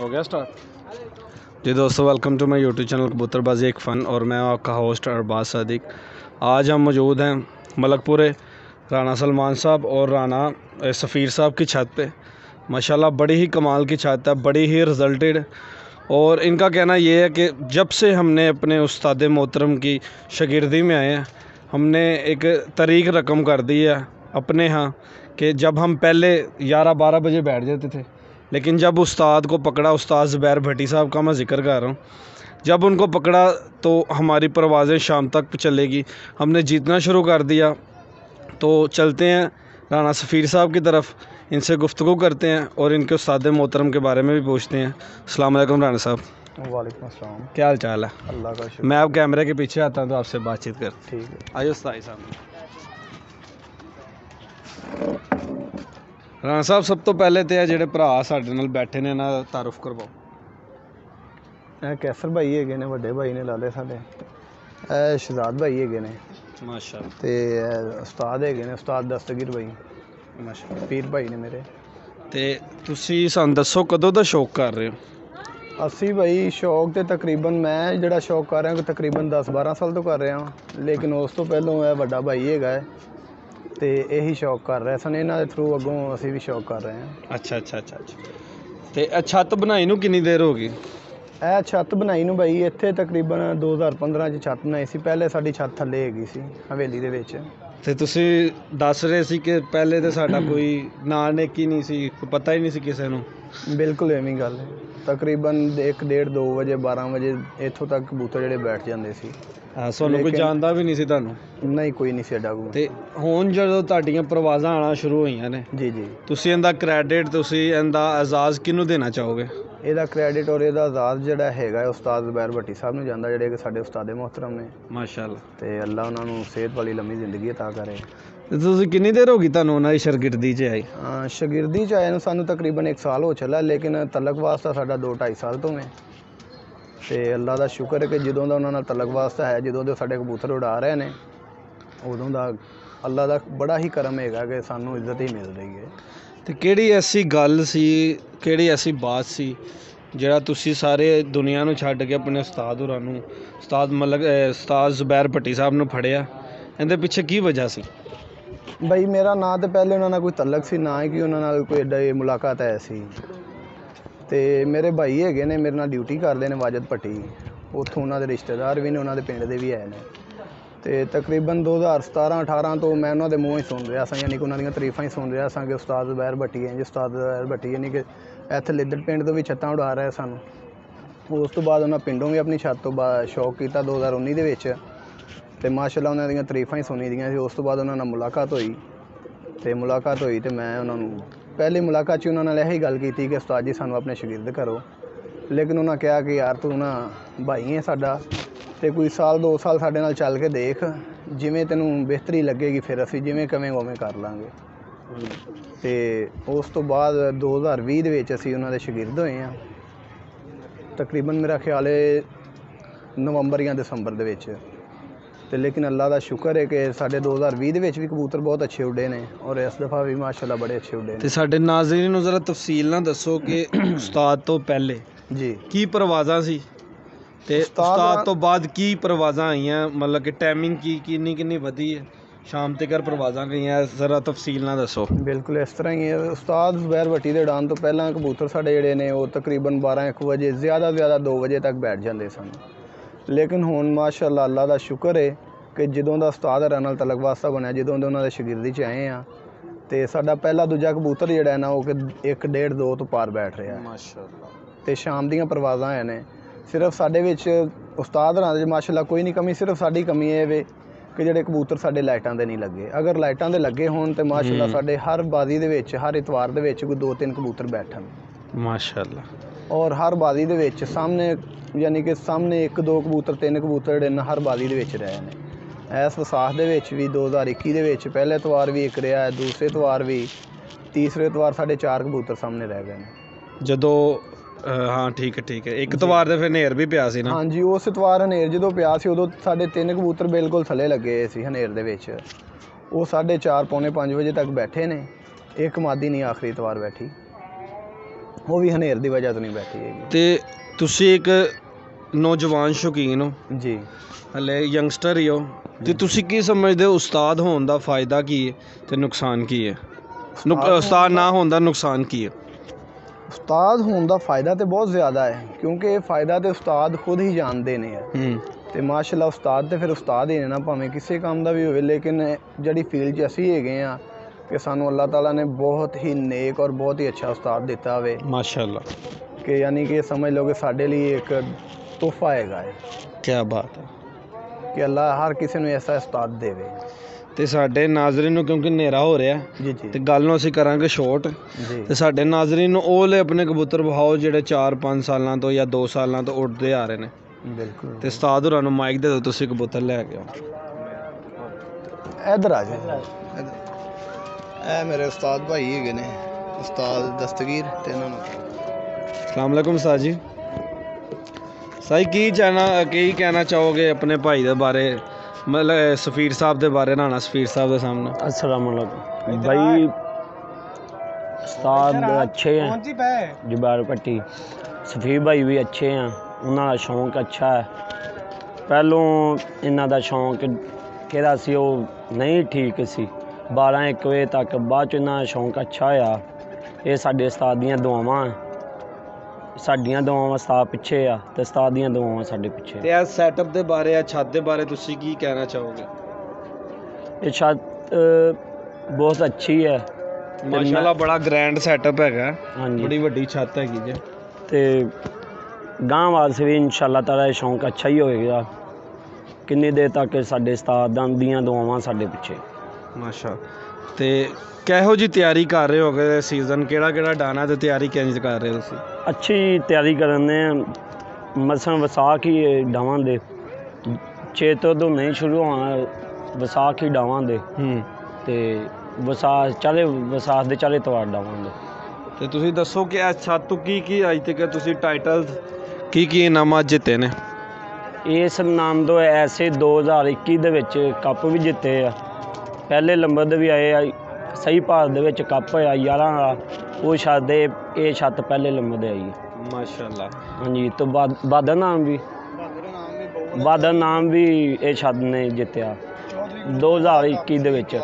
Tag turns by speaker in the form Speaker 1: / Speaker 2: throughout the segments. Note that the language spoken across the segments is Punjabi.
Speaker 1: हो गया स्टार्ट जी दोस्तों welcome to my YouTube channel कबूतरबाजी एक फ़न और मैं आपका होस्ट अरबाज सदीक। आज हम मौजूद हैं मलकपुरे राना सलमान साहब और राना सफ़ीर साहब की छत पे। माशाल्लाह, बड़ी ही कमाल की छत है, बड़ी ही रिजल्टेड और इनका कहना ये है कि जब से हमने अपने उस्ताद मोहतरम की शागिर्दी में आए हैं, हमने एक तरीक रकम कर दी है अपने यहाँ कि जब हम पहले ग्यारह बारह बजे बैठ जाते थे लेकिन जब उस्ताद को पकड़ा उस्ताद ज़ुबैर भट्टी साहब का मैं ज़िक्र कर रहा हूँ। जब उनको पकड़ा तो हमारी परवाज़ें शाम तक चलेगी। हमने जीतना शुरू कर दिया। तो चलते हैं राना सफ़ीर साहब की तरफ़ इनसे गुफ्तु करते हैं और इनके उस्ताद मोहतरम के बारे में भी पूछते हैं। अल्लाम राना साहब।
Speaker 2: वालेकुम अस्सलाम।
Speaker 1: क्या हाल चाल है?
Speaker 2: अल्लाह का शुक्र।
Speaker 1: मैं अब कैमरे के पीछे आता हूँ तो आपसे बातचीत कर
Speaker 2: ठीक है।
Speaker 1: आइए उस्ताद साहब। ਰਾਣਾ ਸਾਹਿਬ ਸਭ ਤੋਂ ਪਹਿਲੇ ਤੇ ਇਹ ਜਿਹੜੇ ਭਰਾ ਸਾਡੇ ਨਾਲ ਬੈਠੇ ਨੇ ਇਹਨਾਂ ਦਾ ਤਾਰਫ ਕਰਵਾਓ।
Speaker 2: ਇਹ ਕੈਸਰ ਭਾਈ ਹੈਗੇ ਨੇ ਵੱਡੇ ਭਾਈ ਨੇ ਲਾਲੇ ਸਾਡੇ। ਇਹ ਸ਼ਹਜ਼ਾਦ ਭਾਈ ਹੈਗੇ ਨੇ।
Speaker 1: ਮਾਸ਼ਾਅੱਲਾ
Speaker 2: ਤੇ ਉਸਤਾਦ ਹੈਗੇ ਨੇ ਉਸਤਾਦ ਦਸਤਗੀਰ ਭਾਈ।
Speaker 1: ਮਾਸ਼ਾਅੱਲਾ
Speaker 2: ਪੀਰ ਭਾਈ ਨੇ ਮੇਰੇ।
Speaker 1: ਤੇ ਤੁਸੀਂ ਸਾਨੂੰ ਦੱਸੋ ਕਦੋਂ ਦਾ ਸ਼ੌਕ ਕਰ ਰਹੇ ਹੋ?
Speaker 2: ਅਸੀਂ ਭਾਈ ਸ਼ੌਕ ਤੇ ਤਕਰੀਬਨ ਮੈਂ ਜਿਹੜਾ ਸ਼ੌਕ ਕਰ ਰਿਹਾ ਤਕਰੀਬਨ 10 12 ਸਾਲ ਤੋਂ ਕਰ ਰਿਹਾ ਹਾਂ ਲੇਕਿਨ ਉਸ ਤੋਂ ਪਹਿਲਾਂ ਇਹ ਵੱਡਾ ਭਾਈ ਹੈਗਾ ਹੈ। ਤੇ ਇਹੀ ਸ਼ੌਕ ਕਰ ਰਿਹਾ। ਸਨ ਇਹਨਾਂ ਦੇ ਥਰੂ ਅੱਗੋਂ ਅਸੀਂ ਵੀ ਸ਼ੌਕ ਕਰ ਰਹੇ ਹਾਂ।
Speaker 1: ਅੱਛਾ ਅੱਛਾ ਅੱਛਾ ਅੱਛਾ। ਤੇ ਇਹ ਛੱਤ ਬਣਾਈ ਨੂੰ ਕਿੰਨੀ ਦੇਰ ਹੋ ਗਈ?
Speaker 2: ਇਹ ਛੱਤ ਬਣਾਈ ਨੂੰ ਭਾਈ ਇੱਥੇ ਤਕਰੀਬਨ 2015 ਚ ਛੱਤ ਬਣਾਈ ਸੀ। ਪਹਿਲੇ ਸਾਡੀ ਛੱਤ ਥੱਲੇ ਹੈਗੀ ਸੀ ਹਵੇਲੀ ਦੇ ਵਿੱਚ।
Speaker 1: ਤੇ ਤੁਸੀਂ ਦੱਸ ਰਹੇ ਸੀ ਕਿ ਪਹਿਲੇ ਤੇ ਸਾਡਾ ਕੋਈ ਨਾਂ ਨੇਕੀ ਨਹੀਂ ਸੀ ਕੋਈ ਪਤਾ ਹੀ ਨਹੀਂ ਸੀ ਕਿਸੇ ਨੂੰ।
Speaker 2: ਬਿਲਕੁਲ ਐਵੇਂ ਹੀ ਗੱਲ ਹੈ। ਤਕਰੀਬਨ 1:30 2 ਵਜੇ 12 ਵਜੇ ਇੱਥੋਂ ਤੱਕ ਕਬੂਤਰ ਜਿਹੜੇ ਬੈਠ ਜਾਂਦੇ ਸੀ।
Speaker 1: ਹਾਂ ਤੁਹਾਨੂੰ ਕੋਈ
Speaker 2: ਲੇਕਿਨ-
Speaker 1: ਜਾਣਦਾ ਵੀ ਨਹੀਂ ਸੀ ਤੁਹਾਨੂੰ
Speaker 2: ਨਹੀਂ ਕੋਈ ਨਹੀਂ ਸੀ ਐਡਾ ਕੋਈ
Speaker 1: ਤੇ ਹੁਣ ਜਦੋਂ ਤੁਹਾਡੀਆਂ ਪ੍ਰਵਾਜ਼ਾਂ ਆਣਾ ਸ਼ੁਰੂ ਹੋਈਆਂ ਨੇ
Speaker 2: ਜੀ ਜੀ
Speaker 1: ਤੁਸੀਂ ਇਹਦਾ ਕ੍ਰੈਡਿਟ ਤੁਸੀਂ ਇਹਦਾ ਆਜ਼ਾਜ਼ ਕਿਹਨੂੰ ਦੇਣਾ ਚਾਹੋਗੇ
Speaker 2: ਇਹਦਾ ਕ੍ਰੈਡਿਟ ਔਰ ਇਹਦਾ ਆਜ਼ਾਦ ਜਿਹੜਾ ਹੈਗਾ ਹੈ ਉਸਤਾਦ ਜ਼ੁਬੈਰ ਭੱਟੀ ਸਾਹਿਬ ਨੂੰ ਜਾਂਦਾ ਜਿਹੜੇ ਕਿ ਸਾਡੇ ਉਸਤਾਦੇ ਮੁਹਤਰਮ ਨੇ
Speaker 1: ਮਾਸ਼ਾਅੱਲਾ
Speaker 2: ਤੇ ਅੱਲਾ ਉਹਨਾਂ ਨੂੰ ਸਿਹਤ ਵਾਲੀ ਲੰਮੀ ਜ਼ਿੰਦਗੀ عطا ਕਰੇ
Speaker 1: ਤੇ ਤੁਸੀਂ ਕਿੰਨੀ ਦੇਰ ਹੋ ਗਈ ਤੁਹਾਨੂੰ ਉਹਨਾਂ ਦੀ ਸ਼ਰਗਿਰਦੀ 'ਚ ਆਈ
Speaker 2: ਅਹ ਸ਼ਾਗਿਰਦੀ ਚ ਆਏ ਨੂੰ ਸਾਨੂੰ ਤਕਰੀਬਨ 1 ਸਾਲ ਹੋ ਚੱਲਾ ਲੇਕਿਨ ਤਲਕ ਵਾਸਤਾ ਸਾਡਾ 2 2.5 ਸਾਲ ਤੋਂ ਹੈ ਤੇ ਅੱਲਾ ਦਾ ਸ਼ੁਕਰ ਹੈ ਕਿ ਜਦੋਂ ਦਾ ਉਹਨਾਂ ਨਾਲ ਤਲਕ ਵਾਸਤਾ ਹੈ ਜਦੋਂ ਦੇ ਸਾਡੇ ਕਬੂਤਰ ਉਡਾ ਰਹੇ ਨੇ ਉਦੋਂ ਦਾ ਅੱਲਾ ਦਾ ਬੜਾ ਹੀ ਕਰਮ ਹੈਗਾ ਕਿ ਸਾਨੂੰ ਇੱਜ਼ਤ ਹੀ ਮਿਲ ਰਹੀ ਹੈ।
Speaker 1: ਤੇ ਕਿਹੜੀ ਐਸੀ ਗੱਲ ਸੀ ਕਿਹੜੀ ਐਸੀ ਬਾਤ ਸੀ ਜਿਹੜਾ ਤੁਸੀਂ ਸਾਰੇ ਦੁਨੀਆ ਨੂੰ ਛੱਡ ਕੇ ਆਪਣੇ ਉਸਤਾਦ ਹੋਰਾਂ ਨੂੰ ਉਸਤਾਦ ਮਲਕ ਉਸਤਾਦ ਜ਼ੁਬੈਰ ਭੱਟੀ ਸਾਹਿਬ ਨੂੰ ਫੜਿਆ? ਇਹਦੇ ਪਿੱਛੇ ਕੀ ਵਜ੍ਹਾ ਸੀ?
Speaker 2: ਬਈ ਮੇਰਾ ਨਾਂ ਤੇ ਪਹਿਲੇ ਉਹਨਾਂ ਨਾਲ ਕੋਈ ਤਲਕ ਸੀ ਨਾ ਹੀ ਕਿ ਉਹਨਾਂ ਨਾਲ ਕੋਈ ਐਡਾ ਇਹ ਮੁਲਾਕਾਤ ਹੈ ਸੀ। ਤੇ ਮੇਰੇ ਭਾਈ ਹੈਗੇ ਨੇ, ਮੇਰੇ ਨਾਲ ਡਿਊਟੀ ਕਰਦੇ ਨੇ ਵਾਜਦ ਭੱਟੀ। ਉੱਥੋਂ ਉਹਨਾਂ ਦੇ ਰਿਸ਼ਤੇਦਾਰ ਵੀ ਨੇ, ਉਹਨਾਂ ਦੇ ਪਿੰਡ ਦੇ ਵੀ ਆਏ ਨੇ। ਤੇ ਤਕਰੀਬਨ 2017 18 ਤੋਂ ਮੈਂ ਉਹਨਾਂ ਦੇ ਮੂੰਹ ਹੀ ਸੁਣ ਰਿਹਾ ਸਾਂ, ਯਾਨੀ ਕਿ ਉਹਨਾਂ ਦੀਆਂ ਤਾਰੀਫਾਂ ਹੀ ਸੁਣ ਰਿਹਾ ਸਾਂ ਕਿ ਉਸਤਾਦ ਜ਼ੁਬੈਰ ਭੱਟੀ ਹੈ ਜੀ, ਉਸਤਾਦ ਜ਼ੁਬੈਰ ਭੱਟੀ, ਯਾਨੀ ਕਿ ਇੱਥੇ ਲਿੱਦੜ ਪਿੰਡ ਤੋਂ ਵੀ ਛੱਤਾਂ ਉਡਾ ਰਿਹਾ ਸਾਨੂੰ। ਉਸ ਤੋਂ ਬਾਅਦ ਉਹਨਾਂ ਪਿੰਡੋਂ ਵੀ ਆਪਣੀ ਛੱਤ ਤੋਂ ਬਾਅਦ ਸ਼ੌਕ ਕੀਤਾ 2019 ਦੇ ਵਿੱਚ। ਤੇ ਮਾਸ਼ਾਅੱਲਾ ਉਹਨਾਂ ਦੀਆਂ ਤਾਰੀਫਾਂ ਹੀ ਸੁਣੀ ਦੀਆਂ ਸੀ। ਉਸ ਤੋਂ ਬਾਅਦ ਉਹਨਾਂ ਨਾਲ ਮੁਲਾਕਾਤ ਹੋਈ। ਤੇ ਮੁਲਾਕਾਤ ਹੋਈ ਤੇ ਮੈਂ ਉਹਨਾਂ ਨੂੰ ਪਹਿਲੀ ਮੁਲਾਕਾਤ 'ਚ ਉਹਨਾਂ ਨਾਲ ਇਹੀ ਗੱਲ ਕੀਤੀ ਕਿ ਉਸਤਾਦ ਜੀ ਸਾਨੂੰ ਆਪਣੇ ਸ਼ਾਗਿਰਦ ਕਰੋ। ਲੇਕਿਨ ਉਹਨਾਂ ਕਿਹਾ ਕਿ ਯਾਰ ਤੂੰ ਨਾ ਭਾਈ ਹੈ ਸਾਡਾ ਤੇ ਕੋਈ ਸਾਲ, ਦੋ ਸਾਲ ਸਾਡੇ ਨਾਲ ਚੱਲ ਕੇ ਦੇਖ, ਜਿਵੇਂ ਤੈਨੂੰ ਬਿਹਤਰੀ ਲੱਗੇਗੀ ਫਿਰ ਅਸੀਂ ਜਿਵੇਂ ਕਵੇਂ ਉਵੇਂ ਕਰ ਲਾਂਗੇ। ਤੇ ਉਸ ਤੋਂ ਬਾਅਦ 2020 ਦੇ ਵਿੱਚ ਅਸੀਂ ਉਹਨਾਂ ਦੇ ਸ਼ਾਗਿਰਦ ਹੋਏ ਆ ਤਕਰੀਬਨ ਮੇਰਾ ਖਿਆਲ ਹੈ ਨਵੰਬਰ ਜਾਂ ਦਸੰਬਰ ਦੇ ਵਿੱਚ। ਤੇ ਲੇਕਿਨ ਅੱਲਾ ਦਾ ਸ਼ੁਕਰ ਹੈ ਕਿ ਸਾਡੇ 2020 ਦੇ ਵਿੱਚ ਵੀ ਕਬੂਤਰ ਬਹੁਤ ਅੱਛੇ ਉੱਡੇ ਨੇ ਔਰ ਇਸ ਦਫਾ ਵੀ ਮਾਸ਼ਾਅੱਲਾ ਬੜੇ ਅੱਛੇ ਉੱਡੇ
Speaker 1: ਤੇ ਸਾਡੇ ਨਾਜ਼ਰੀਨ ਨੂੰ ਜ਼ਰਾ ਤਫਸੀਲ ਨਾਲ ਦੱਸੋ ਕਿ ਉਸਤਾਦ ਤੋਂ ਪਹਿਲੇ
Speaker 2: ਨੇ ਜੀ।
Speaker 1: ਕੀ ਪ੍ਰਵਾਜ਼ਾਂ ਸੀ ਤੇ
Speaker 2: ਉਸਤਾਦ-
Speaker 1: ਤੋਂ ਬਾਅਦ ਕੀ ਪ੍ਰਵਾਜ਼ਾਂ ਆਈਆਂ? ਮਤਲਬ ਕਿ ਟਾਈਮਿੰਗ ਕੀ ਕਿੰਨੀ ਕਿੰਨੀ ਵਧੀ ਹੈ? ਸ਼ਾਮ ਤੱਕ ਪ੍ਰਵਾਜ਼ਾਂ ਗਈਆਂ ਜ਼ਰਾ ਤਫਸੀਲ ਨਾਲ ਦੱਸੋ।
Speaker 2: ਬਿਲਕੁਲ ਇਸ ਤਰ੍ਹਾਂ ਹੀ ਹੈ। ਉਸਤਾਦ ਜ਼ੁਬੈਰ ਭੱਟੀ ਦੇ ਉਡਾਨ ਤੋਂ ਪਹਿਲਾਂ ਕਬੂਤਰ ਸਾਡੇ ਜਿਹੜੇ ਨੇ ਉਹ ਤਕਰੀਬਨ 12 1 ਵਜੇ ਜ਼ਿਆਦਾ ਤੋਂ ਜ਼ਿਆਦਾ 2 ਵਜੇ ਤੱਕ ਬੈਠ ਜਾਂਦੇ ਸਨ। ਲੇਕਿਨ ਹੁਣ ਮਾਸ਼ਾਅੱਲਾ ਅੱਲਾ ਦਾ ਸ਼ੁਕਰ ਹੈ ਕਿ ਜਦੋਂ ਦਾ ਉਸਤਾਦ ਰਨਲ ਤਲਕ ਵਾਸਤਾ ਬਣਿਆ ਜਦੋਂ ਦੇ ਉਹਨਾਂ ਦੇ ਸ਼ਾਗਿਰਦੀ ਚ ਆਏ ਆ ਤੇ ਸਾਡਾ ਪਹਿਲਾ ਦੂਜਾ ਕਬੂਤਰ ਜਿਹੜਾ ਹੈ ਨਾ ਉਹ ਕਿ 1 1.5 2 ਤੋਂ ਪਾਰ ਬੈਠ ਰਿਹਾ
Speaker 1: ਮਾਸ਼ਾਅੱਲਾ।
Speaker 2: ਤੇ ਸ਼ਾਮ ਦੀਆਂ ਪ੍ਰਵਾਜ਼ਾਂ ਆਏ ਨੇ। ਸਿਰਫ ਸਾਡੇ ਵਿੱਚ ਉਸਤਾਦ ਰਾਂ ਦੇ ਮਾਸ਼ਾਅੱਲਾ ਕੋਈ ਨਹੀਂ ਕਮੀ ਸਿਰਫ ਸਾਡੀ ਕਮੀ ਇਹ ਵੇ ਕਿ ਜਿਹੜੇ ਕਬੂਤਰ ਸਾਡੇ ਲਾਈਟਾਂ ਦੇ ਨਹੀਂ ਲੱਗੇ। ਅਗਰ ਲਾਈਟਾਂ ਦੇ ਲੱਗੇ ਹੋਣ ਤੇ ਮਾਸ਼ਾਅੱਲਾ
Speaker 1: ਹੂੰ।
Speaker 2: ਸਾਡੇ ਹਰ ਬਾਜ਼ੀ ਦੇ ਵਿੱਚ ਹਰ ਇਤਵਾਰ ਦੇ ਵਿੱਚ ਕੋਈ ਦੋ ਤਿੰਨ ਕਬੂਤਰ ਬੈਠਣ।
Speaker 1: ਮਾਸ਼ਾਅੱਲਾ।
Speaker 2: ਔਰ ਹਰ ਬਾਜ਼ੀ ਦੇ ਵਿੱਚ ਸਾਹਮਣੇ ਯਾਨੀ ਕਿ ਸਾਹਮਣੇ ਇੱਕ ਦੋ ਕਬੂਤਰ ਤਿੰਨ ਕਬੂਤਰ ਜਿਹੜੇ ਨੇ ਹਰ ਬਾਜ਼ੀ ਦੇ ਵਿੱਚ ਰਹੇ ਨੇ। ਇਸ ਵਿਸਾਖ ਦੇ ਵਿੱਚ ਵੀ 2021 ਦੇ ਵਿੱਚ ਪਹਿਲੇ ਇਤਵਾਰ ਵੀ ਇੱਕ ਰਿਹਾ ਹੈ ਦੂਸਰੇ ਇਤਵਾਰ ਵੀ ਤੀਸਰੇ ਇਤਵਾਰ ਸਾਡੇ ਚਾਰ ਕਬੂਤਰ ਸਾਹਮਣੇ ਰਹਿ ਗਏ ਨੇ।
Speaker 1: ਜਦੋਂ ਹਾਂ ਠੀਕ ਹੈ ਠੀਕ ਹੈ। ਇੱਕ ਤਵਾਰ ਦੇ ਫਿਰ ਨੇਰ ਵੀ ਪਿਆ ਸੀ ਨਾ?
Speaker 2: ਹਾਂਜੀ ਉਸ ਇਤਵਾਰ ਹਨੇਰ ਜਦੋਂ ਪਿਆ ਸੀ ਉਦੋਂ ਸਾਡੇ ਤਿੰਨ ਕਬੂਤਰ ਬਿਲਕੁਲ ਥੱਲੇ ਲੱਗੇ ਸੀ ਹਨੇਰ ਦੇ ਵਿੱਚ। ਉਹ 4:30 ਪੌਣੇ 5 ਵਜੇ ਤੱਕ ਬੈਠੇ ਨੇ। ਇੱਕ ਮਾਦੀ ਨਹੀਂ ਆਖਰੀ ਇਤਵਾਰ ਬੈਠੀ। ਉਹ ਵੀ ਹਨੇਰ ਦੀ ਵਜ੍ਹਾ ਤੋਂ ਨਹੀਂ ਬੈਠੀ ਹੈਗੀ।
Speaker 1: ਤੇ ਤੁਸੀਂ ਇੱਕ ਨੌਜਵਾਨ ਸ਼ੌਕੀਨ ਹੋ।
Speaker 2: ਜੀ।
Speaker 1: ਹਲੇ ਯੰਗਸਟਰ ਹੀ ਹੋ। ਤੇ ਤੁਸੀਂ ਕੀ ਸਮਝਦੇ ਹੋ ਉਸਤਾਦ ਹੋਣ ਦਾ ਫਾਇਦਾ ਕੀ ਹੈ ਤੇ ਨੁਕਸਾਨ ਕੀ ਹੈ?
Speaker 2: ਉਸਤਾਦ
Speaker 1: ਨਾ ਹੋਣ ਦਾ ਨੁਕਸਾਨ ਕੀ ਹੈ?
Speaker 2: ਉਸਤਾਦ ਹੋਣ ਦਾ ਫਾਇਦਾ ਤੇ ਬਹੁਤ ਜ਼ਿਆਦਾ ਹੈ ਕਿਉਂਕਿ ਇਹ ਫਾਇਦਾ ਤੇ ਉਸਤਾਦ ਖੁਦ ਹੀ ਜਾਣਦੇ ਨੇ।
Speaker 1: ਹੂੰ।
Speaker 2: ਤੇ ਮਾਸ਼ਾਅੱਲਾ ਉਸਤਾਦ ਤੇ ਫਿਰ ਉਸਤਾਦ ਹੀ ਨੇ ਨਾ ਭਾਵੇਂ ਕਿਸੇ ਕੰਮ ਦਾ ਵੀ ਹੋਵੇ ਲੇਕਿਨ ਜਿਹੜੀ ਫੀਲਡ 'ਚ ਅਸੀਂ ਹੈਗੇ ਆ ਕਿ ਸਾਨੂੰ ਅੱਲਾਹ ਤਾਲਾ ਨੇ ਬਹੁਤ ਹੀ ਨੇਕ ਔਰ ਬਹੁਤ ਹੀ ਅੱਛਾ ਉਸਤਾਦ ਦਿੱਤਾ ਹੋਵੇ।
Speaker 1: ਮਾਸ਼ਾਅੱਲਾ।
Speaker 2: ਕਿ ਯਾਨੀ ਕਿ ਸਮਝ ਲਓ ਕਿ ਸਾਡੇ ਲਈ ਇੱਕ ਤੋਹਫਾ ਹੈਗਾ ਹੈ।
Speaker 1: ਕੀ ਬਾਤ ਹੈ।
Speaker 2: ਕਿ ਅੱਲਾਹ ਹਰ ਕਿਸੇ ਨੂੰ ਐਸਾ ਉਸਤਾਦ ਦੇਵੇ।
Speaker 1: ਤੇ ਸਾਡੇ ਨਾਜ਼ਰੀਨ ਨੂੰ ਕਿਉਂਕਿ ਹਨੇਰਾ ਹੋ ਰਿਹਾ
Speaker 2: ਜੀ ਜੀ।
Speaker 1: ਤੇ ਗੱਲ ਨੂੰ ਅਸੀਂ ਕਰਾਂਗੇ ਸ਼ੋਰਟ ਤੇ ਸਾਡੇ ਨਾਜ਼ਰੀਨ ਨੂੰ ਉਹ ਲੈ ਆਪਣੇ ਕਬੂਤਰ ਵਿਖਾਓ ਜਿਹੜੇ 4-5 ਸਾਲਾਂ ਤੋਂ ਜਾਂ 2 ਸਾਲਾਂ ਤੋਂ ਉੱਡਦੇ ਆ ਰਹੇ ਨੇ।
Speaker 2: ਬਿਲਕੁਲ।
Speaker 1: ਤੇ ਉਸਤਾਦ ਹੋਰਾਂ ਨੂੰ ਮਾਈਕ ਦੇ ਦਿਓ ਤੁਸੀਂ ਕਬੂਤਰ ਲੈ ਕੇ ਆਓ।
Speaker 2: ਇਧਰ ਆ ਜਾ ਇਹ ਮੇਰੇ ਉਸਤਾਦ ਭਾਈ ਹੈਗੇ ਨੇ ਉਸਤਾਦ ਦਸਤਗੀਰ ਤੇ ਇਹਨਾਂ ਨੂੰ।
Speaker 1: ਅਸਲਾਮੁਅਲੈਕੁਮ ਸਾਹ ਜੀ। ਸਾਈ ਕੀ ਜਾਣਾ ਕੀ ਕਹਿਣਾ ਚਾਹੋਗੇ ਆਪਣੇ ਭਾਈ ਦੇ ਬਾਰੇ? ਮਤਲਬ ਸਫੀਰ ਸਾਹਿਬ ਦੇ ਬਾਰੇ ਰਾਣਾ ਸਫੀਰ ਸਾਹਿਬ ਦੇ ਸਾਹਮਣੇ।
Speaker 3: ਅਸਲਾਮੁਅਲੈਕੁਮ ਭਾਈ ਉਸਤਾਦ ਅੱਛੇ ਹੈ ਜਬਾਰ ਪੱਟੀ ਸਫੀਰ ਭਾਈ ਵੀ ਅੱਛੇ ਆ। ਉਹਨਾਂ ਦਾ ਸ਼ੌਂਕ ਅੱਛਾ ਹੈ। ਪਹਿਲੋਂ ਇਹਨਾਂ ਦਾ ਸ਼ੌਂਕ ਕਿਹੜਾ ਸੀ ਉਹ ਨਹੀਂ ਠੀਕ ਸੀ। 12 1 ਵਜੇ ਤੱਕ ਬਾਅਦ ਚ ਇਹਨਾਂ ਦਾ ਸ਼ੌਂਕ ਅੱਛਾ ਆ ਇਹ ਸਾਡੇ ਉਸਤਾਦ ਦੀਆਂ ਦੁਆਵਾਂ ਸਾਡੀਆਂ ਦੁਆਵਾਂ ਉਸਤਾਦ ਪਿੱਛੇ ਆ ਤੇ ਉਸਤਾਦ ਦੀਆਂ ਦੁਆਵਾਂ ਸਾਡੇ ਪਿੱਛੇ।
Speaker 1: ਤੇ ਇਸ ਸੈਟਅਪ ਦੇ ਬਾਰੇ ਜਾਂ ਛੱਤ ਦੇ ਬਾਰੇ ਤੁਸੀਂ ਕੀ ਕਹਿਣਾ ਚਾਹੋਗੇ?
Speaker 3: ਇਹ ਛੱਤ ਅ, ਬਹੁਤ ਅੱਛੀ ਹੈ।
Speaker 1: ਮਾਸ਼ਾਅੱਲਾ ਬੜਾ ਗ੍ਰੈਂਡ ਸੈਟਅਪ ਹੈਗਾ।
Speaker 3: ਹਾਂਜੀ।
Speaker 1: ਬੜੀ ਵੱਡੀ ਛੱਤ ਹੈਗੀ ਜੇ।
Speaker 3: ਤੇ ਗਾਂ ਵਾਸਤੇ ਵੀ ਇਨਸ਼ਾਅੱਲਾ ਤਾਲਾ ਇਹ ਸ਼ੌਂਕ ਅੱਛਾ ਹੀ ਹੋਏਗਾ। ਕਿੰਨੀ ਦੇਰ ਤੱਕ ਸਾਡੇ ਉਸਤਾਦਾਂ ਦੀਆਂ ਦੁਆਵਾਂ ਸਾਡੇ ਪਿੱਛੇ।
Speaker 1: ਮਾਸ਼ਾ ਤੇ ਕਿਹੋ ਜੀ ਤਿਆਰੀ ਕਰ ਰਹੇ ਹੋਗੇ ਸੀਜ਼ਨ ਕਿਹੜਾ ਕਿਹੜਾ ਡਾਣਾ ਤੇ ਤਿਆਰੀ ਕਿੰਜ ਕਰ ਰਹੇ ਹੋ ਤੁਸੀਂ?
Speaker 3: ਅੱਛੀ ਤਿਆਰੀ ਕਰਨੇ ਮਸਣ ਵਿਸਾਖ ਹੀ ਡਾਵਾਂ ਦੇ। ਚੇਤੋ ਤੋਂ ਨਹੀਂ ਸ਼ੁਰੂ ਹੋਣਾ ਵਿਸਾਖ ਹੀ ਡਾਵਾਂ ਦੇ।
Speaker 1: ਹੂੰ।
Speaker 3: ਤੇ ਵਿਸਾਖ ਚਾਲੇ ਵਿਸਾਖ ਦੇ ਚਾਲੇ ਤਵਾਰ ਡਾਵਾਂ ਦੇ।
Speaker 1: ਤੇ ਤੁਸੀਂ ਦੱਸੋ ਕਿ ਇਸ ਛੱਤ ਤੋਂ ਕੀ ਕੀ ਅੱਜ ਤੱਕ ਤੁਸੀਂ ਟਾਈਟਲਸ ਕੀ ਕੀ ਇਨਾਮਾਂ ਜਿੱਤੇ ਨੇ?
Speaker 3: ਇਸ ਨਾਮ ਤੋਂ ਐਸੇ 2021 ਦੇ ਵਿੱਚ ਕੱਪ ਵੀ ਜਿੱਤੇ ਆ। ਪਹਿਲੇ ਨੰਬਰ ਦੇ ਵੀ ਆਏ ਆ ਸਹੀ ਭਾਰਤ ਦੇ ਵਿੱਚ ਕੱਪ ਹੋਇਆ 11 ਦਾ ਉਹ ਛੱਤ ਦੇ ਇਹ ਛੱਤ ਪਹਿਲੇ ਨੰਬਰ ਦੇ ਆਈ।
Speaker 1: ਮਾਸ਼ਾਅੱਲਾ।
Speaker 3: ਹਾਂਜੀ ਤੋਂ ਬਾਦ ਬਾਦਲ ਨਾਮ ਵੀ। ਬਾਦਲ ਨਾਮ ਵੀ ਇਹ ਛੱਤ ਨੇ ਜਿੱਤਿਆ। 2021 ਦੇ ਵਿੱਚ।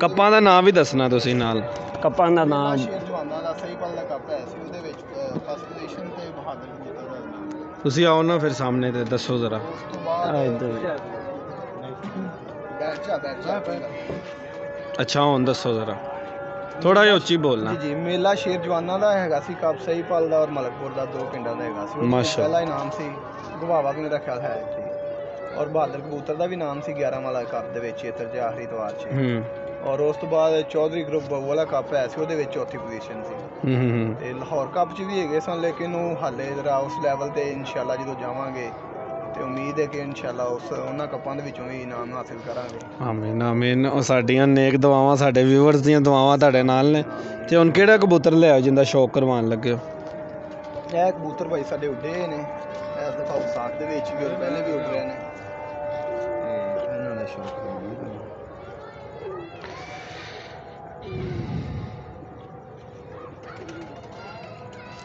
Speaker 1: ਕੱਪਾਂ ਦਾ ਨਾਮ ਵੀ ਦੱਸਣਾ ਤੁਸੀਂ ਨਾਲ।
Speaker 3: ਕੱਪਾਂ ਦਾ ਨਾਮ
Speaker 2: ਸ਼ੇਰ ਜਵਾਨਾਂ ਦਾ ਸਹੀ ਪਲ ਦਾ ਕੱਪ ਹੈ ਸੀ ਉਹਦੇ ਵਿੱਚ ਫਸਟ ਪੋਜੀਸ਼ਨ ਤੇ ਬਹਾਦਰ ਕਬੂਤਰ ਦਾ ਨਾਮ।
Speaker 1: ਤੁਸੀਂ ਆਓ ਨਾ ਫਿਰ ਸਾਹਮਣੇ ਤੇ ਦੱਸੋ ਜ਼ਰਾ।
Speaker 2: ਤੋਂ। ਬੈਠ ਜਾ ਬੈਠ ਜਾ।
Speaker 1: ਅੱਛਾ ਹੁਣ ਦੱਸੋ ਜ਼ਰਾ। ਥੋੜਾ ਜਿਹਾ ਉੱਚੀ ਬੋਲਣਾ।
Speaker 2: ਜੀ ਜੀ ਮੇਲਾ ਸ਼ੇਰ ਜਵਾਨਾਂ ਦਾ ਹੈਗਾ ਸੀ ਕੱਪ ਸਹੀ ਪਲ ਦਾ ਔਰ ਮਲਕਪੁਰ ਦਾ ਦੋ ਪਿੰਡਾਂ ਦਾ ਹੈਗਾ ਸੀ। ਉਹਦੇ
Speaker 1: ਮਾਸ਼ਾ।
Speaker 2: ਪਹਿਲਾ ਇਨਾਮ ਸੀ ਗਵਾਵਾ ਵੀ ਮੇਰਾ ਖਿਆਲ ਹੈ ਜੀ ਔਰ ਬਹਾਦਰ ਕਬੂਤਰ ਦਾ ਵੀ ਨਾਮ ਸੀ 11 ਵਾਲਾ ਕੱਪ ਦੇ ਵਿੱਚ ਇਤਰ ਜੇ ਆਖਰੀ ਤਵਾਰ 'ਚ।
Speaker 1: ਹੂੰ।
Speaker 2: ਔਰ ਉਸ ਤੋਂ ਬਾਅਦ ਚੌਧਰੀ ਗਰੁੱਪ ਬਹੂ ਵਾਲਾ ਕੱਪ ਹੈ ਸੀ ਉਹਦੇ ਵਿੱਚ ਚੌਥੀ ਪੋਜੀਸ਼ਨ ਸੀ।
Speaker 1: ਹੂੰ ਹੂੰ, ਹੂੰ।
Speaker 2: ਤੇ ਲਾਹੌਰ ਕੱਪ 'ਚ ਵੀ ਹੈਗੇ ਸਨ ਲੇਕਿਨ ਉਹ ਹਾਲੇ ਜਰਾ ਉਸ ਲੈਵਲ ਤੇ ਇਨਸ਼ਾਅੱਲਾ ਜਦੋਂ ਜਾਵਾਂਗੇ ਤੇ ਉਮੀਦ ਹੈ ਕਿ ਇਨਸ਼ਾਅੱਲਾ ਉਸ ਉਹਨਾਂ ਕੱਪਾਂ ਦੇ ਵਿੱਚੋਂ ਵੀ ਇਨਾਮ ਹਾਸਿਲ ਕਰਾਂਗੇ।
Speaker 1: ਆਮੀਨ ਆਮੀਨ। ਉਹ ਸਾਡੀਆਂ ਨੇਕ ਦੁਆਵਾਂ ਸਾਡੇ ਵਿਊਅਰਸ ਦੀਆਂ ਦੁਆਵਾਂ ਤੁਹਾਡੇ ਨਾਲ ਨੇ। ਤੇ ਹੁਣ ਕਿਹੜਾ ਕਬੂਤਰ ਲਿਆਓ ਜਿੰਦਾ ਸ਼ੌਕ ਕਰਵਾਉਣ ਲੱਗੇ ਹੋ?
Speaker 2: ਇਹ ਕਬੂਤਰ ਭਾਈ ਸਾਡੇ ਉੱਡੇ ਨੇ। ਇਸ ਦਫਾ ਵਿਸਾਖ ਦੇ ਵਿੱਚ ਵੀ ਔਰ ਪਹਿਲੇ ਵੀ ਉੱਡ ਰਹੇ ਨੇ। ਤੇ ਇਹਨਾਂ ਦਾ ਸ਼ੌਕ ਹੈ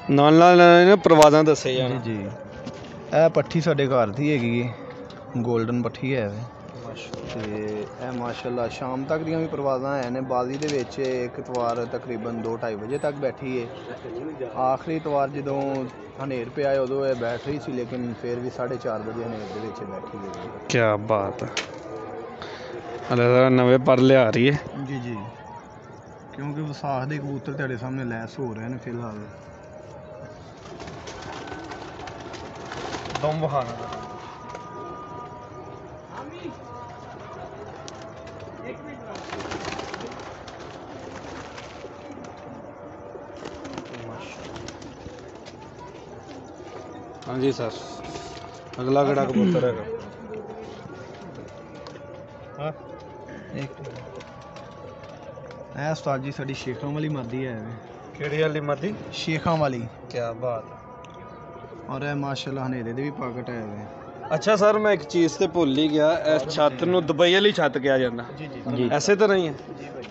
Speaker 1: ਨਾਲ ਨਾਲ ਇਹਨਾਂ ਪ੍ਰਵਾਦਾਂ ਦੱਸੇ ਜਾਣ।
Speaker 2: ਜੀ। ਇਹ ਪੱਠੀ ਸਾਡੇ ਘਰ ਦੀ ਹੈਗੀ ਹੈ 골ਡਨ ਪੱਠੀ ਹੈ ਇਹ। ਤੇ ਇਹ ਮਾਸ਼ਾਅੱਲਾ ਸ਼ਾਮ ਤੱਕ ਦੀਆਂ ਵੀ ਪ੍ਰਵਾਜ਼ਾਂ ਹੈ ਨੇ। ਬਾਜ਼ੀ ਦੇ ਵਿੱਚ ਇੱਕ ਤਵਾਰ ਤਕਰੀਬਨ 2:30 ਵਜੇ ਤੱਕ ਬੈਠੀ ਹੈ ਆਖਰੀ ਤਵਾਰ ਜਦੋਂ ਹਨੇਰ ਪਿਆ ਉਦੋਂ ਇਹ ਬੈਠ ਰਹੀ ਸੀ ਲੇਕਿਨ ਫਿਰ ਵੀ 4:30 ਵਜੇ ਹਨੇਰ ਦੇ ਵਿੱਚ ਬੈਠੀ ਹੈ
Speaker 1: ਕੀ ਬਾਤ ਹੈ। ਤਾਂ ਨਵੇਂ ਪਰ ਲਿਆ ਰਹੀ ਹੈ
Speaker 2: ਜੀ ਜੀ। ਕਿਉਂਕਿ ਵਿਸਾਖ ਦੇ ਕਬੂਤਰ ਤੁਹਾਡੇ ਸਾਹਮਣੇ ਲੈਸ ਹੋ ਰਹੇ ਨੇ ਫਿਲਹਾਲ।
Speaker 1: ਦਮ ਬਹਾਨਾ ਹਾਂਜੀ ਸਰ। ਅਗਲਾ ਕਿਹੜਾ ਕਬੂਤਰ ਹੈਗਾ?
Speaker 2: ਹਾਂ। ਇੱਕ ਇਹ ਉਸਤਾਦ ਜੀ ਸਾਡੀ ਸ਼ੇਖਾਂ ਵਾਲੀ ਮਾਦੀ ਹੈ।
Speaker 1: ਕਿਹੜੀ ਵਾਲੀ ਮਰਦੀ
Speaker 2: ਸ਼ੇਖਾਂ ਵਾਲੀ।
Speaker 1: ਕੀ ਬਾਤ
Speaker 2: ਔਰ ਇਹ ਮਾਸ਼ਾਅੱਲਾ ਹਨੇਰੇ ਦੇ ਵੀ ਪਾਕਟ ਹੈ ਇਹ
Speaker 1: ਅੱਛਾ ਸਰ ਮੈਂ ਇੱਕ ਚੀਜ਼ ਤੇ ਭੁੱਲ ਹੀ ਗਿਆ। ਇਸ ਛੱਤ ਨੂੰ ਦੁਬਈ ਵਾਲੀ ਛੱਤ ਕਿਹਾ ਜਾਂਦਾ।
Speaker 2: ਜੀ ਜੀ।
Speaker 3: ਜੀ।
Speaker 1: ਐਸੇ ਤਰ੍ਹਾਂ ਹੀ? ਹੈ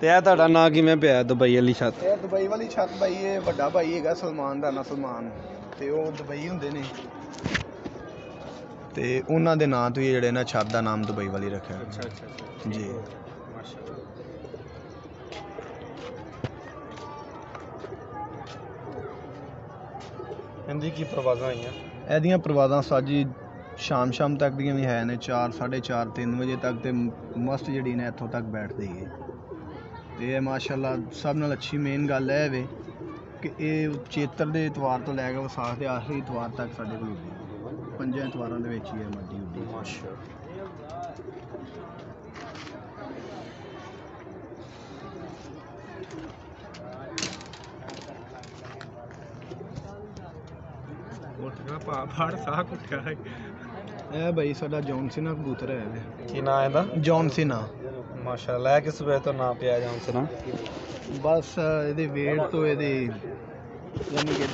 Speaker 1: ਤੇ ਇਹ ਤੁਹਾਡਾ ਨਾਂ ਕਿਵੇਂ ਪਿਆ ਦੁਬਈ ਵਾਲੀ ਛੱਤ?
Speaker 2: ਇਹ ਦੁਬਈ ਵਾਲੀ ਛੱਤ ਭਾਈ ਇਹ ਵੱਡਾ ਭਾਈ ਹੈਗਾ ਸਲਮਾਨ ਰਾਣਾ ਸਲਮਾਨ। ਤੇ ਉਹ ਦੁਬਈ ਹੁੰਦੇ ਨੇ। ਤੇ ਉਹਨਾਂ ਦੇ ਨਾਂ ਤੋਂ ਹੀ ਜਿਹੜੇ ਨਾ ਛੱਤ ਦਾ ਨਾਮ ਦੁਬਈ ਵਾਲੀ ਰੱਖਿਆ।
Speaker 1: ਅੱਛਾ ਅੱਛਾ
Speaker 2: ਜੀ।
Speaker 1: ਇਹਦੀ ਕੀ ਪ੍ਰਵਾਜ਼ਾਂ ਆਈਆਂ?
Speaker 2: ਇਹਦੀਆਂ ਪ੍ਰਵਾਦਾਂ ਸਾਜੀ ਸ਼ਾਮ ਸ਼ਾਮ ਤੱਕ ਦੀਆਂ ਵੀ ਹੈ ਨੇ 4 4:30 3 ਵਜੇ ਤੱਕ ਤੇ ਮਸਤ ਜਿਹੜੀ ਨੇ ਇੱਥੋਂ ਤੱਕ ਬੈਠਦੀ ਹੈ ਤੇ ਇਹ ਮਾਸ਼ਾਅੱਲਾ ਸਭ ਨਾਲ ਅੱਛੀ ਮੇਨ ਗੱਲ ਇਹ ਵੇ ਕਿ ਇਹ ਚੇਤਰ ਦੇ ਇਤਵਾਰ ਤੋਂ ਲੈ ਕੇ ਵਿਸਾਖ ਦੇ ਆਖਰੀ ਇਤਵਾਰ ਤੱਕ ਸਾਡੇ ਕੋਲ ਹੁੰਦੀ ਹੈ। ਪੰਜਾਂ ਇਤਵਾਰਾਂ ਦੇ ਵਿੱਚ ਹੀ ਇਹ ਮੱਦੀ ਹੁੰਦੀ ਹੈ।
Speaker 1: ਪਾ ਫੜ ਸਾਹ ਕੁੱਟਿਆ ਹੈ।
Speaker 2: ਇਹ ਭਾਈ ਸਾਡਾ ਜੌਨ ਸੀਨਾ ਕਬੂਤਰ ਹੈ ਇਹ।
Speaker 1: ਕੀ ਨਾਂ ਇਹਦਾ?
Speaker 2: ਜੌਨ ਸੀਨਾ।
Speaker 1: ਮਾਸ਼ਾਅੱਲਾ ਇਹ ਕਿਸ ਵੇ ਤੋਂ ਨਾਂ ਪਿਆ ਜਾਂ ਸੁਣਾ
Speaker 2: ਬਸ ਇਹਦੇ ਵੇਟ ਤੋਂ ਇਹਦੇ ਯਾਨੀ ਕਿ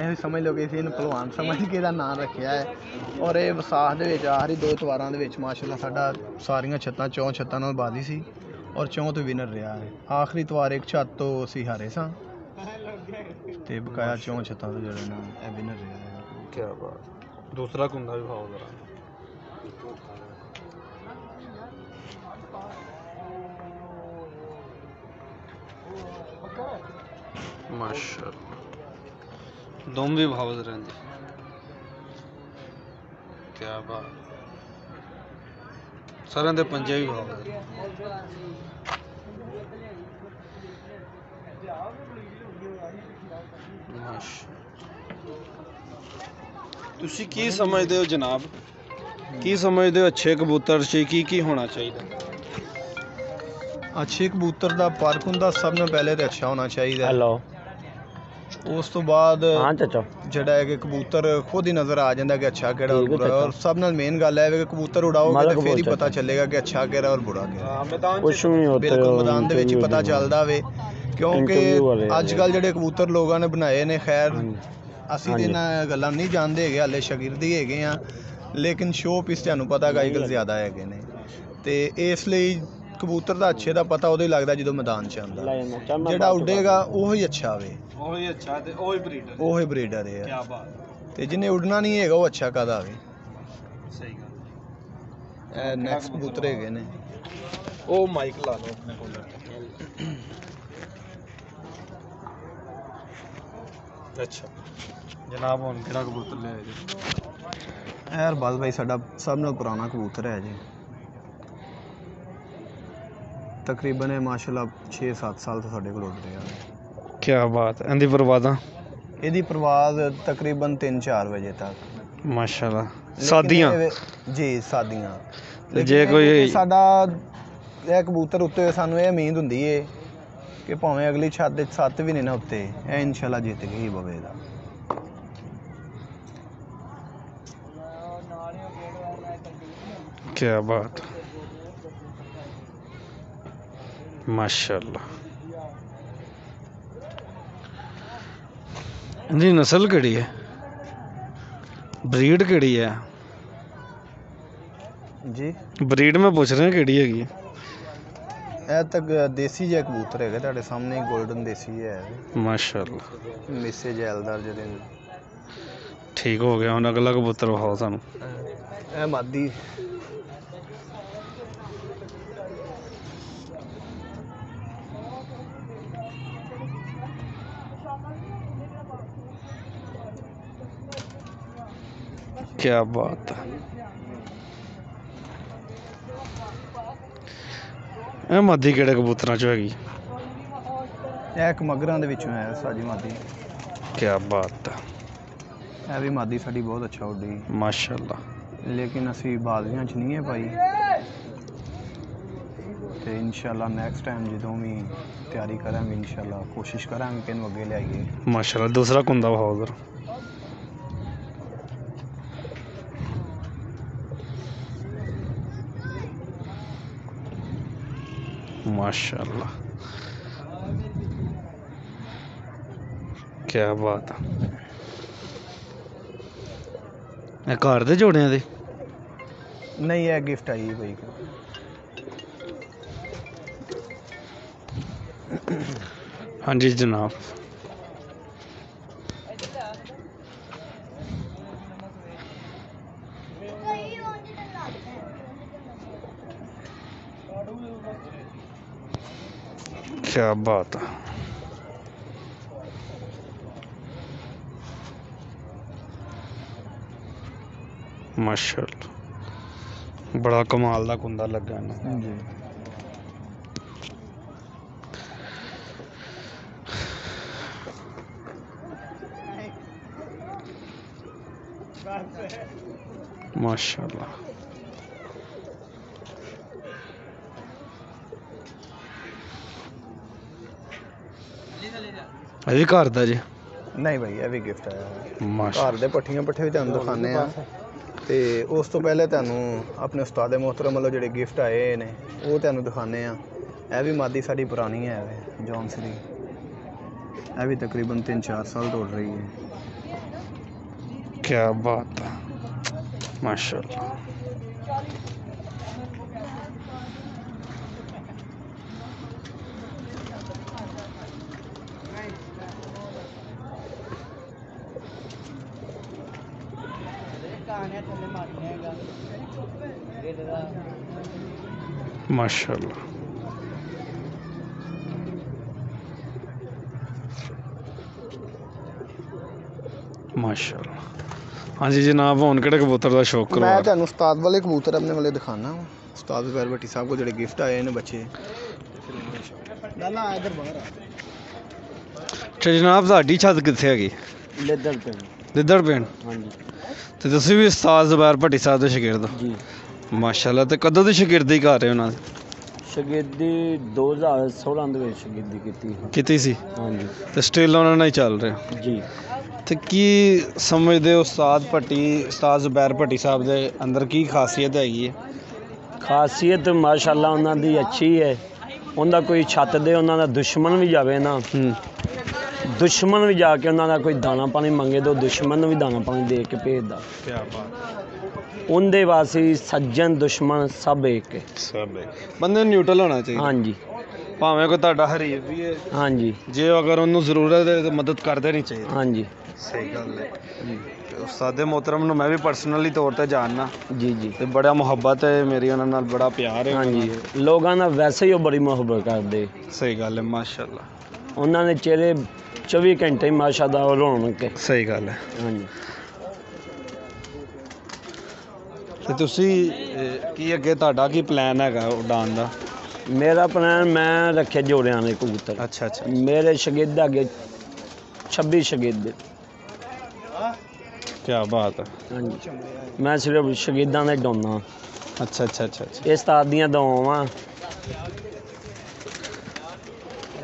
Speaker 2: ਇਹ ਸਮਝ ਲਓ ਕਿ ਇਹਨੂੰ ਪਹਿਲਵਾਨ ਸਮਝ ਕੇ ਇਹਦਾ ਨਾਮ ਰੱਖਿਆ ਹੈ। ਔਰ ਇਹ ਵਿਸਾਖ ਦੇ ਵਿੱਚ ਆਖਰੀ ਦੋ ਤਵਾਰਾਂ ਦੇ ਵਿੱਚ ਮਾਸ਼ਾਅੱਲਾ ਸਾਡਾ ਸਾਰੀਆਂ ਛੱਤਾਂ ਚੌਂ ਛੱਤਾਂ ਨਾਲ ਬਾਦੀ ਸੀ ਔਰ ਚੌਂ ਤੋਂ ਵਿਨਰ ਰਿਹਾ ਹੈ। ਆਖਰੀ ਤਵਾਰ ਇੱਕ ਛੱਤ ਤੋਂ ਅਸੀਂ ਹਾਰੇ ਸਾਂ। ਤੇ ਬਕਾਇਆ ਚੌਂ ਛੱਤਾਂ ਤੋਂ ਜਿਹੜੇ ਨਾ ਇਹ ਵਿਨਰ ਰਿਹਾ ਹੈ।
Speaker 1: ਕੀ ਬਾਤ ਦੂਸਰਾ ਕੁੰਦਾ ਵੀ ਖਾਓ ਜ਼ਰਾ। ਮਾਸ਼ਾਅੱਲਾ। ਦਮ ਵੀ ਭਾਵ ਰਹਿੰਦੇ। ਕੀ ਬਾਤ। ਸਾਰਿਆਂ ਦੇ ਪੰਜੇ ਵੀ ਭਾਵ ਤੁਸੀਂ ਕੀ ਸਮਝਦੇ ਹੋ ਜਨਾਬ? ਕੀ ਸਮਝਦੇ ਹੋ ਅੱਛੇ ਕਬੂਤਰ 'ਚ ਕੀ ਕੀ ਹੋਣਾ ਚਾਹੀਦਾ?
Speaker 2: ਅੱਛੇ ਕਬੂਤਰ ਦਾ ਪਰਖ ਹੁੰਦਾ ਸਭ ਤੋਂ ਪਹਿਲੇ ਤੇ ਅੱਛਾ ਹੋਣਾ ਚਾਹੀਦਾ। ਹੈ।
Speaker 3: ਹੈਲੋ
Speaker 2: ਉਸ ਤੋਂ ਬਾਅਦ
Speaker 3: ਹਾਂ ਚਾਚਾ।
Speaker 2: ਜਿਹੜਾ ਹੈ ਕਿ ਕਬੂਤਰ ਖੁਦ ਹੀ ਨਜ਼ਰ ਆ ਜਾਂਦਾ ਕਿ ਅੱਛਾ ਕਿਹੜਾ ਔਰ ਬੁਰਾ ਔਰ ਸਭ ਨਾਲ ਮੇਨ ਗੱਲ ਹੈ ਕਿ ਕਬੂਤਰ ਉਡਾਓਗੇ ਤਾਂ ਫਿਰ ਹੀ ਪਤਾ ਚੱਲੇਗਾ ਕਿ ਅੱਛਾ ਕਿਹੜਾ ਔਰ ਬੁਰਾ ਕਿਹੜਾ।
Speaker 1: ਹਾਂ ਮੈਦਾਨ
Speaker 3: ਕੁਛ ਵੀ ਉੱਥੇ
Speaker 2: ਬਿਲਕੁਲ ਮੈਦਾਨ ਦੇ ਵਿੱਚ ਹੀ ਪਤਾ ਚੱਲਦਾ ਵੇ। ਕਿਉਂਕਿ ਅੱਜ ਕੱਲ ਜਿਹੜੇ ਕਬੂਤਰ ਲੋਕਾਂ ਨੇ ਬਣਾਏ ਨੇ ਖੈਰ। ਅਸੀਂ ਤੇ। ਇਹਨਾਂ ਗੱਲਾਂ ਨਹੀਂ ਜਾਣਦੇ ਹੈਗੇ ਹਾਲੇ ਸ਼ਾਗਿਰਦੀ ਹੈਗੇ ਆ ਲੇਕਿਨ ਸ਼ੋਅ ਪੀਸ ਤੁਹਾਨੂੰ ਪਤਾ ਹੈ ਅੱਜ ਕੱਲ ਜ਼ਿਆਦਾ ਹੈਗੇ ਨੇ। ਤੇ ਇਸ ਲਈ ਕਬੂਤਰ ਦਾ ਅੱਛੇ ਦਾ ਪਤਾ ਉਦੋਂ ਹੀ ਲੱਗਦਾ ਜਦੋਂ ਮੈਦਾਨ 'ਚ ਆਉਂਦਾ। ਜਿਹੜਾ ਉੱਡੇਗਾ ਉਹ ਹੀ ਅੱਛਾ ਵੇ
Speaker 1: ਉਹੀ ਅੱਛਾ ਤੇ ਉਹੀ ਬਰੀਡਰ
Speaker 2: ਉਹ ਹੀ ਬਰੀਡਰ ਹੈ
Speaker 1: ਕੀ ਬਾਤ।
Speaker 2: ਤੇ ਜਿਹਨੇ ਉੱਡਣਾ ਨਹੀਂ ਹੈਗਾ ਉਹ ਅੱਛਾ ਕਾਦਾ ਵੇ
Speaker 1: ਸਹੀ ਗੱਲ।
Speaker 2: ਇਹ ਨੈਕਸਟ ਕਬੂਤਰ ਹੈਗੇ ਨੇ।
Speaker 1: ਉਹ ਮਾਈਕ ਲਾ ਲਓ ਆਪਣੇ ਕੋਲ। ਅੱਛਾ। ਜਨਾਬ ਹੁਣ ਕਿਹੜਾ ਕਬੂਤਰ ਲਿਆਏ ਜੀ?
Speaker 2: ਇਹ ਹਰਬਲ ਭਾਈ ਸਾਡਾ ਸਭ ਨਾਲੋਂ ਪੁਰਾਣਾ ਕਬੂਤਰ ਹੈ ਜੀ। ਤਕਰੀਬਨ ਇਹ ਮਾਸ਼ਾਅੱਲਾ 6-7 ਸਾਲ ਤੋਂ ਸਾਡੇ ਕੋਲ ਉੱਡ ਰਿਹਾ ਹੈ
Speaker 1: ਕੀ ਬਾਤ ਇਹਦੀ ਬਰਬਾਦਾਂ
Speaker 2: ਇਹਦੀ ਪ੍ਰਵਾਜ਼ ਤਕਰੀਬਨ 3-4 ਵਜੇ ਤੱਕ।
Speaker 1: ਮਾਸ਼ਾਅੱਲਾ
Speaker 2: ਲੇਕਿਨ
Speaker 1: ਸਾਦੀਆਂ?
Speaker 2: ਇਹ- ਜੀ ਸਾਦੀਆਂ।
Speaker 1: ਤੇ
Speaker 2: ਲੇਕਿਨ
Speaker 1: ਜੇ
Speaker 2: ਇਹ-
Speaker 1: ਕੋਈ-
Speaker 2: ਇਹ ਸਾਡਾ ਇਹ ਕਬੂਤਰ ਉੱਤੇ ਸਾਨੂੰ ਇਹ ਉਮੀਦ ਹੁੰਦੀ ਏ ਕਿ ਭਾਵੇਂ ਅਗਲੀ ਛੱਤ ਦੇ ਸੱਤ ਵੀ ਨੇ ਨਾ ਉੱਤੇ ਇਹ ਇਨਸ਼ਾਅੱਲਾ ਜਿੱਤ ਕੇ ਹੀ ਬਵੇਗਾ
Speaker 1: ਕੀ ਬਾਤ ਮਾਸ਼ਾਅੱਲਾ ਇਹਦੀ ਨਸਲ ਕਿਹੜੀ ਹੈ ਬਰੀਡ ਕਿਹੜੀ ਹੈ
Speaker 2: ਜੀ
Speaker 1: ਬਰੀਡ ਮੈਂ ਪੁੱਛ ਰਿਹਾ ਕਿਹੜੀ ਹੈਗੀ ਹੈ?
Speaker 2: ਇਹ ਤੱਕ ਦੇਸੀ ਜਿਹਾ ਕਬੂਤਰ ਹੈਗਾ ਤੁਹਾਡੇ ਸਾਹਮਣੇ 골ਡਨ ਦੇਸੀ ਹੈ।
Speaker 1: ਮਾਸ਼ਾਅੱਲਾ।
Speaker 2: ਮਿਸੇ ਜੈਲਦਾਰ ਜਿਹੜੇ।
Speaker 1: ਠੀਕ ਹੋ ਗਿਆ ਹੁਣ ਅਗਲਾ ਕਬੂਤਰ ਵਿਖਾਓ ਸਾਨੂੰ।
Speaker 2: ਇਹ ਮਾਦੀ।
Speaker 1: ਕੀ ਬਾਤ ਹੈ ਇਹ ਮਾਦੀ ਕਿਹੜੇ ਕਬੂਤਰਾਂ ਚੋਂ ਹੈਗੀ?
Speaker 2: ਇਹ ਇੱਕ ਮਗਰਾਂ ਦੇ ਵਿੱਚੋਂ ਹੈ ਸਾਜੀ ਮਾਦੀ।
Speaker 1: ਕੀ ਬਾਤ ਹੈ
Speaker 2: ਇਹ ਵੀ ਮਾਦੀ ਸਾਡੀ ਬਹੁਤ ਅੱਛਾ ਉੱਡੀ।
Speaker 1: ਮਾਸ਼ਾਅੱਲਾ।
Speaker 2: ਲੇਕਿਨ ਅਸੀਂ ਬਾਜ਼ੀਆਂ 'ਚ ਨਹੀਂ ਹੈ ਭਾਈ। ਤੇ ਇਨਸ਼ਾਅੱਲਾ ਨੈਕਸਟ ਟਾਈਮ ਜਦੋਂ ਵੀ ਤਿਆਰੀ ਕਰਾਂਗੇ ਇਨਸ਼ਾਅੱਲਾ ਕੋਸ਼ਿਸ਼ ਕਰਾਂਗੇ ਕਿ ਇਹਨੂੰ ਅੱਗੇ ਲਿਆਈਏ
Speaker 1: ਮਾਸ਼ਾਅੱਲਾ ਦੂਸਰਾ ਕੁੰਦਾ ਵਿਖਾਓ ਜ਼ਰਾ। ਮਾਸ਼ਾਅੱਲਾ ਕੀ ਬਾਤ ਹੈ ਇਹ ਘਰ ਦੇ ਜੋੜਿਆਂ ਦੇ?
Speaker 2: ਨਹੀਂ ਇਹ ਗਿਫਟ ਆਈ ਹੈ ਭਾਈ
Speaker 1: ਹਾਂਜੀ ਜਨਾਬ। ਕੀ ਬਾਤ ਆ। ਮਾਸ਼ਾਅੱਲਾ। ਬੜਾ ਕਮਾਲ ਦਾ ਕੁੰਦਾ ਲੱਗਾ ਨਾ ਮਾਸ਼ਾਅੱਲਾ। ਇਹ ਵੀ ਘਰ ਦਾ ਜੀ।
Speaker 2: ਨਹੀਂ ਭਾਈ ਇਹ ਵੀ ਗਿਫਟ ਆਇਆ ਹੈ।
Speaker 1: ਮਾਸ਼ਾ
Speaker 2: ਘਰ ਦੇ ਪੱਠੀਆਂ ਪੱਠੇ ਵੀ ਤੁਹਾਨੂੰ ਦਿਖਾਣੇ ਆ ਤੇ ਉਸ ਤੋਂ ਪਹਿਲੇ ਤੁਹਾਨੂੰ ਆਪਣੇ ਉਸਤਾਦ ਮੁਹਤਰਮ ਵੱਲੋਂ ਜਿਹੜੇ ਗਿਫਟ ਆਏ ਨੇ ਉਹ ਤੁਹਾਨੂੰ ਦਿਖਾਣੇ ਆ ਇਹ ਵੀ ਮਾਦੀ ਸਾਡੀ ਪੁਰਾਣੀ ਹੈ ਵੇ ਜੌਨਸ ਦੀ ਇਹ ਵੀ ਤਕਰੀਬਨ 3-4 ਸਾਲ ਤੋਂ ਉੱਡ ਰਹੀ ਹੈ।
Speaker 1: ਕੀ ਬਾਤ ਹੈ ਮਾਸ਼ਾਅੱਲਾ ਮਾਸ਼ਾਅੱਲਾ। ਮਾਸ਼ਾਅੱਲਾ। ਹਾਂਜੀ ਜਨਾਬ ਹੁਣ ਕਿਹੜੇ ਕਬੂਤਰ ਦਾ ਸ਼ੌਕ ਕਰਵਾ?
Speaker 2: ਮੈਂ ਤੁਹਾਨੂੰ ਉਸਤਾਦ ਵਾਲੇ ਕਬੂਤਰ ਆਪਣੇ ਵਾਲੇ ਦਿਖਾਣਾ ਉਸਤਾਦ ਜ਼ੁਬੈਰ ਭੱਟੀ ਸਾਹਿਬ ਕੋਲ ਜਿਹੜੇ ਗਿਫਟ ਆਏ ਨੇ ਬੱਚੇ। ਲਾਲਾ ਇਧਰ ਬਾਹਰ
Speaker 1: ਤੇ ਜਨਾਬ ਤੁਹਾਡੀ ਛੱਤ ਕਿੱਥੇ ਹੈਗੀ?
Speaker 3: ਲਿੱਦਰ ਤੇ
Speaker 1: ਦਿੱਦੜ ਪਿੰਡ?
Speaker 3: ਹਾਂਜੀ।
Speaker 1: ਤੇ ਤੁਸੀਂ ਵੀ ਉਸਤਾਦ ਜ਼ੁਬੈਰ ਭੱਟੀ ਸਾਹਿਬ ਦੇ ਸ਼ਾਗਿਰਦ
Speaker 3: ਜੀ।
Speaker 1: ਮਾਸ਼ਾਅੱਲਾ ਤੇ ਕਦੋਂ ਦੀ ਸ਼ਾਗਿਰਦੀ ਕਰ ਰਹੇ ਹੋ ਉਹਨਾਂ ਦੀ
Speaker 3: ਸ਼ਗਿਰਦੀ 2016 ਦੇ ਵਿੱਚ ਸ਼ਗਿਰਦੀ ਕੀਤੀ
Speaker 1: ਕੀਤੀ ਸੀ?
Speaker 3: ਹਾਂਜੀ।
Speaker 1: ਤੇ ਸਟਿਲ ਉਹਨਾਂ ਨਾਲ ਹੀ ਚੱਲ ਰਹੇ
Speaker 3: ਜੀ।
Speaker 1: ਤੇ ਕੀ ਸਮਝਦੇ ਹੋ ਉਸਤਾਦ ਭੱਟੀ ਉਸਤਾਦ ਜ਼ੁਬੈਰ ਭੱਟੀ ਸਾਹਿਬ ਦੇ ਅੰਦਰ ਕੀ ਖਾਸੀਅਤ ਹੈਗੀ ਹੈ?
Speaker 3: ਖਾਸੀਅਤ ਮਾਸ਼ਾਅੱਲਾ ਉਹਨਾਂ ਦੀ ਅੱਛੀ ਹੈ। ਉਹਦਾ ਕੋਈ ਛੱਤ ਦੇ ਉਹਨਾਂ ਦਾ ਦੁਸ਼ਮਣ ਵੀ ਜਾਵੇ ਨਾ
Speaker 1: ਹੂੰ।
Speaker 3: ਦੁਸ਼ਮਣ ਵੀ ਜਾ ਕੇ ਉਹਨਾਂ ਦਾ ਕੋਈ ਦਾਣਾ ਪਾਣੀ ਮੰਗੇ ਤਾਂ ਦੁਸ਼ਮਣ ਨੂੰ ਵੀ ਦਾਣਾ ਪਾਣੀ ਦੇ ਕੇ ਭੇਜਦਾ।
Speaker 1: ਕੀ ਬਾਤ।
Speaker 3: ਉਹਦੇ ਵਾਸੀ ਸੱਜਣ ਦੁਸ਼ਮਣ ਸਭ ਇੱਕ
Speaker 1: ਸਭ ਬੰਦੇ ਨਿਊਟਰਲ ਹੋਣਾ ਚਾਹੀਦਾ।
Speaker 3: ਹਾਂਜੀ।
Speaker 1: ਭਾਵੇਂ ਕੋਈ ਤੁਹਾਡਾ ਹਰੀਫ ਵੀ ਹੈ।
Speaker 3: ਹਾਂਜੀ।
Speaker 1: ਜੇ ਅਗਰ ਉਹਨੂੰ ਜ਼ਰੂਰਤ ਹੈ ਤਾਂ ਮਦਦ ਕਰਦੇ ਨਹੀਂ ਚਾਹੀਦੀ।
Speaker 3: ਹਾਂਜੀ।
Speaker 1: ਸਹੀ ਗੱਲ ਹੈ। ਤੇ ਉਸਤਾਦ ਮੋਹਤਰਮ ਨੂੰ ਮੈਂ ਵੀ ਪਰਸਨਲੀ ਤੌਰ ਤੇ ਜਾਣਨਾ
Speaker 3: ਜੀ ਜੀ।
Speaker 1: ਤੇ ਬੜਾ ਮੁਹੱਬਤ ਹੈ ਮੇਰੀ ਉਹਨਾਂ ਨਾਲ ਬੜਾ ਪਿਆਰ ਹੈ।
Speaker 3: ਹਾਂਜੀ। ਲੋਕਾਂ ਨਾਲ ਵੈਸੇ ਹੀ ਉਹ ਬੜੀ ਮੁਹੱਬਤ ਕਰਦੇ।
Speaker 1: ਸਹੀ ਗੱਲ ਹੈ ਮਾਸ਼ਾਅੱਲਾ।
Speaker 3: ਉਹਨਾਂ ਦੇ ਚਿਹਰੇ 24 ਘੰਟੇ ਮਾਸ਼ਾਅੱਲਾ ਰੌਣਕ ਹੈ
Speaker 1: ਸਹੀ ਗੱਲ ਹੈ।
Speaker 3: ਹਾਂਜੀ।
Speaker 1: ਤੇ ਤੁਸੀਂ ਅਹ, ਕੀ ਅੱਗੇ ਤੁਹਾਡਾ ਕੀ ਪਲਾਨ ਹੈਗਾ ਉਡਾਨ ਦਾ?
Speaker 3: ਮੇਰਾ ਪਲਾਨ ਮੈਂ ਰੱਖਿਆ ਜੋੜਿਆਂ ਦੇ ਕਬੂਤਰ।
Speaker 1: ਅੱਛਾ ਅੱਛਾ।
Speaker 3: ਮੇਰੇ ਸ਼ਗਿਰਦ ਅੱਗੇ 26 ਸ਼ਗਿਰਦ।
Speaker 1: ਕੀ ਬਾਤ ਹੈ।
Speaker 3: ਹਾਂਜੀ। ਮੈਂ ਸਿਰਫ ਸ਼ਗਿਰਦਾਂ ਦੇ ਡਾਉਣਾ
Speaker 1: ਅੱਛਾ ਅੱਛਾ ਅੱਛਾ ਅੱਛਾ।
Speaker 3: ਇਸ ਤਾਦ ਦੀਆਂ ਦਵਾਵਾਂ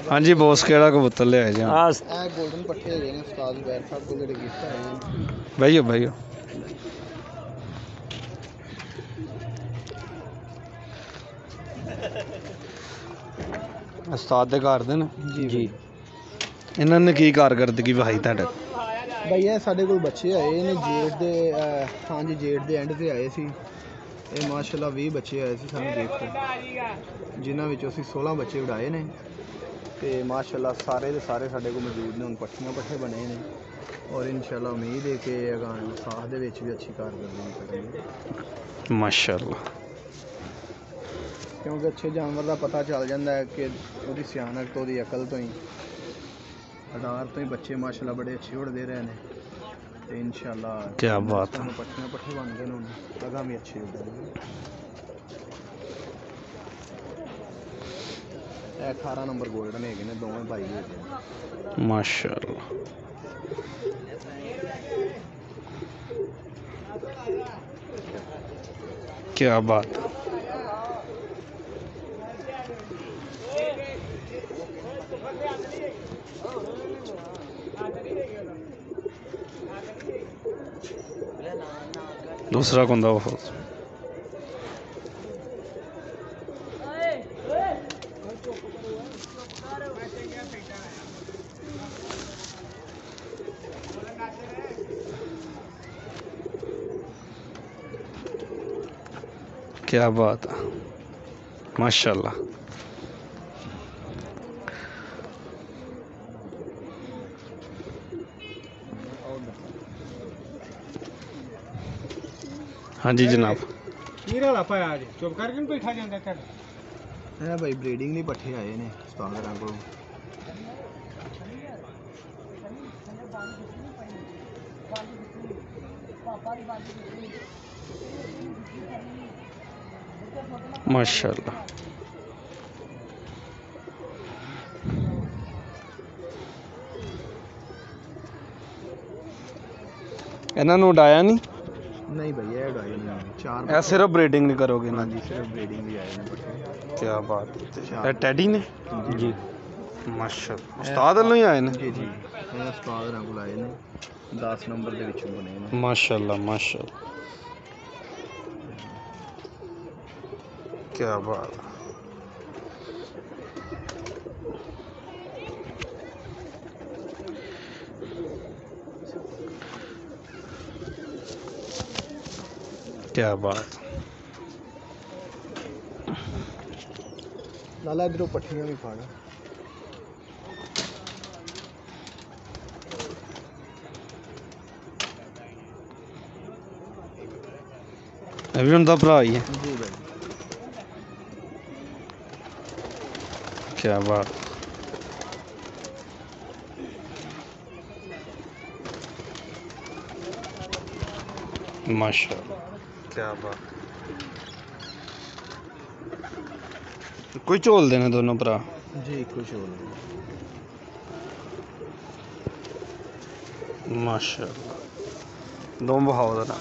Speaker 1: ਹਾਂਜੀ ਬੋਸ ਕਿਹੜਾ ਕਬੂਤਰ ਲਿਆਏ ਜੀ
Speaker 3: ਆ
Speaker 2: ਇਹ 골ਡਨ ਪੱਠੇ ਹੈਗੇ ਨੇ ਉਸਤਾਦ ਜ਼ੁਬੈਰ ਸਾਹਿਬ ਕੋਲ ਜਿਹੜੇ ਗਿਫਟ ਆਏ ਨੇ।
Speaker 1: ਬਈਓ ਬਈਓ। ਉਸਤਾਦ ਦੇ ਘਰ ਦੇ ਨੇ?
Speaker 3: ਜੀ
Speaker 1: ਇਹਨਾਂ ਨੇ ਕੀ ਕਾਰਗਰਦਗੀ ਵਿਖਾਈ ਤੁਹਾਡੇ?
Speaker 2: ਭਾਈ ਇਹ ਸਾਡੇ ਕੋਲ ਬੱਚੇ ਆਏ ਨੇ ਜੇਠ ਦੇ ਅਹ, ਹਾਂਜੀ ਜੇਠ ਦੇ ਐਂਡ ਤੇ ਆਏ ਸੀ। ਇਹ ਮਾਸ਼ਾਅੱਲਾ 20 ਬੱਚੇ ਆਏ ਸੀ ਸਾਨੂੰ ਗਿਫਟ ਜਿਨ੍ਹਾਂ ਵਿੱਚੋਂ ਅਸੀਂ 16 ਬੱਚੇ ਉਡਾਏ ਨੇ। ਤੇ ਮਾਸ਼ਾਅੱਲਾ ਸਾਰੇ ਦੇ ਸਾਰੇ ਸਾਡੇ ਕੋਲ ਮੌਜੂਦ ਨੇ ਹੁਣ ਪੱਠੀਆਂ ਪੱਠੇ ਬਣੇ ਨੇ। ਔਰ ਇਨਸ਼ਾਅੱਲਾ ਉਮੀਦ ਹੈ ਕਿ ਅਗਾਂਹ ਸਾਹ ਦੇ ਵਿੱਚ ਵੀ ਅੱਛੀ ਕਾਰਗੁਜ਼ਾਰੀ ਕਰਾਂਗੇ
Speaker 1: ਮਾਸ਼ਾਅੱਲਾ।
Speaker 2: ਕਿਉਂਕਿ ਅੱਛੇ ਜਾਨਵਰ ਦਾ ਪਤਾ ਚੱਲ ਜਾਂਦਾ ਹੈ ਕਿ ਉਹਦੀ ਸਿਆਣਕ ਤੋਂ ਉਹਦੀ ਅਕਲ ਤੋਂ ਹੀ ਅਡਾਰ ਤੋਂ ਹੀ ਬੱਚੇ ਮਾਸ਼ਾਅੱਲਾ ਬੜੇ ਅੱਛੇ ਉੜਦੇ ਰਹੇ ਨੇ। ਤੇ ਇਨਸ਼ਾਅੱਲਾ
Speaker 1: ਕਿਆ ਬਾਤ ਹੈ।
Speaker 2: ਪੱਠੀਆਂ ਪੱਠੇ ਬਣ ਗਏ ਨੇ ਲਗਾ ਵੀ ਅੱਛੇ ਉੜਦੇ ਇਹ ਨੰਬਰ 골ਡਨ ਹੈਗੇ ਦੋਵੇਂ ਭਾਈ ਹੈਗੇ ਨੇ।
Speaker 1: ਮਾਸ਼ਾਅੱਲਾ। ਦੂਸਰਾ ਕੁੰਦਾ ਬਹੁਤ क्या बात है माशाल्लाह हाँ जी जनाब
Speaker 4: चुप करके बैठा जाता है
Speaker 2: भाई ब्रीडिंग नहीं पट्ठे आए ने स्पॉन्सर को पानी
Speaker 1: माशाल्लाह ਇਹਨਾਂ ਨੂੰ ਉਡਾਇਆ ਨਹੀਂ
Speaker 2: ਨਹੀਂ ਭਾਈ ਇਹ ਉਡਾਏ ਨਹੀਂ ਚਾਰ
Speaker 1: ਇਹ ਸਿਰਫ ਬਰੀਡਿੰਗ ਨਹੀਂ ਕਰੋਗੇ ਨਾ
Speaker 2: ਹਾਂਜੀ ਸਿਰਫ ਬਰੀਡਿੰਗ ਲਈ ਆਏ ਨੇ ਪੱਠੇ
Speaker 1: ਕੀ ਬਾਤ ਹੈ ਇਹ ਟੈਡੀ ਨੇ
Speaker 3: ਜੀ
Speaker 1: ਮਾਸ਼ਾਅੱਲਾ ਉਸਤਾਦ ਵੱਲੋਂ ਹੀ ਆਏ ਨੇ
Speaker 2: ਜੀ ਜੀ ਇਹ ਸਪਾਂਗਰਾਂ ਕੋਲ ਆਏ ਨੇ 10 ਨੰਬਰ ਦੇ ਵਿੱਚੋਂ ਬਣੇ ਨੇ
Speaker 1: ਮਾਸ਼ਾਅੱਲਾ ਮਾਸ਼ਾਅੱਲਾ ਕੀ ਬਾਤ। ਕੀ ਬਾਤ।
Speaker 2: ਲਾਲਾ ਇਧਰੋਂ ਪੱਠੀਆਂ ਵੀ ਫੜ
Speaker 1: ਇਹ ਵੀ ਹੁੰਦਾ ਭਰਾ ਹੀ ਹੈ।
Speaker 2: ਜੀ
Speaker 1: क्या बात माशा क्या बात कोई झोलते ने दोनों भरा
Speaker 2: जी कोई झोल
Speaker 1: माशा दो बहाओ ना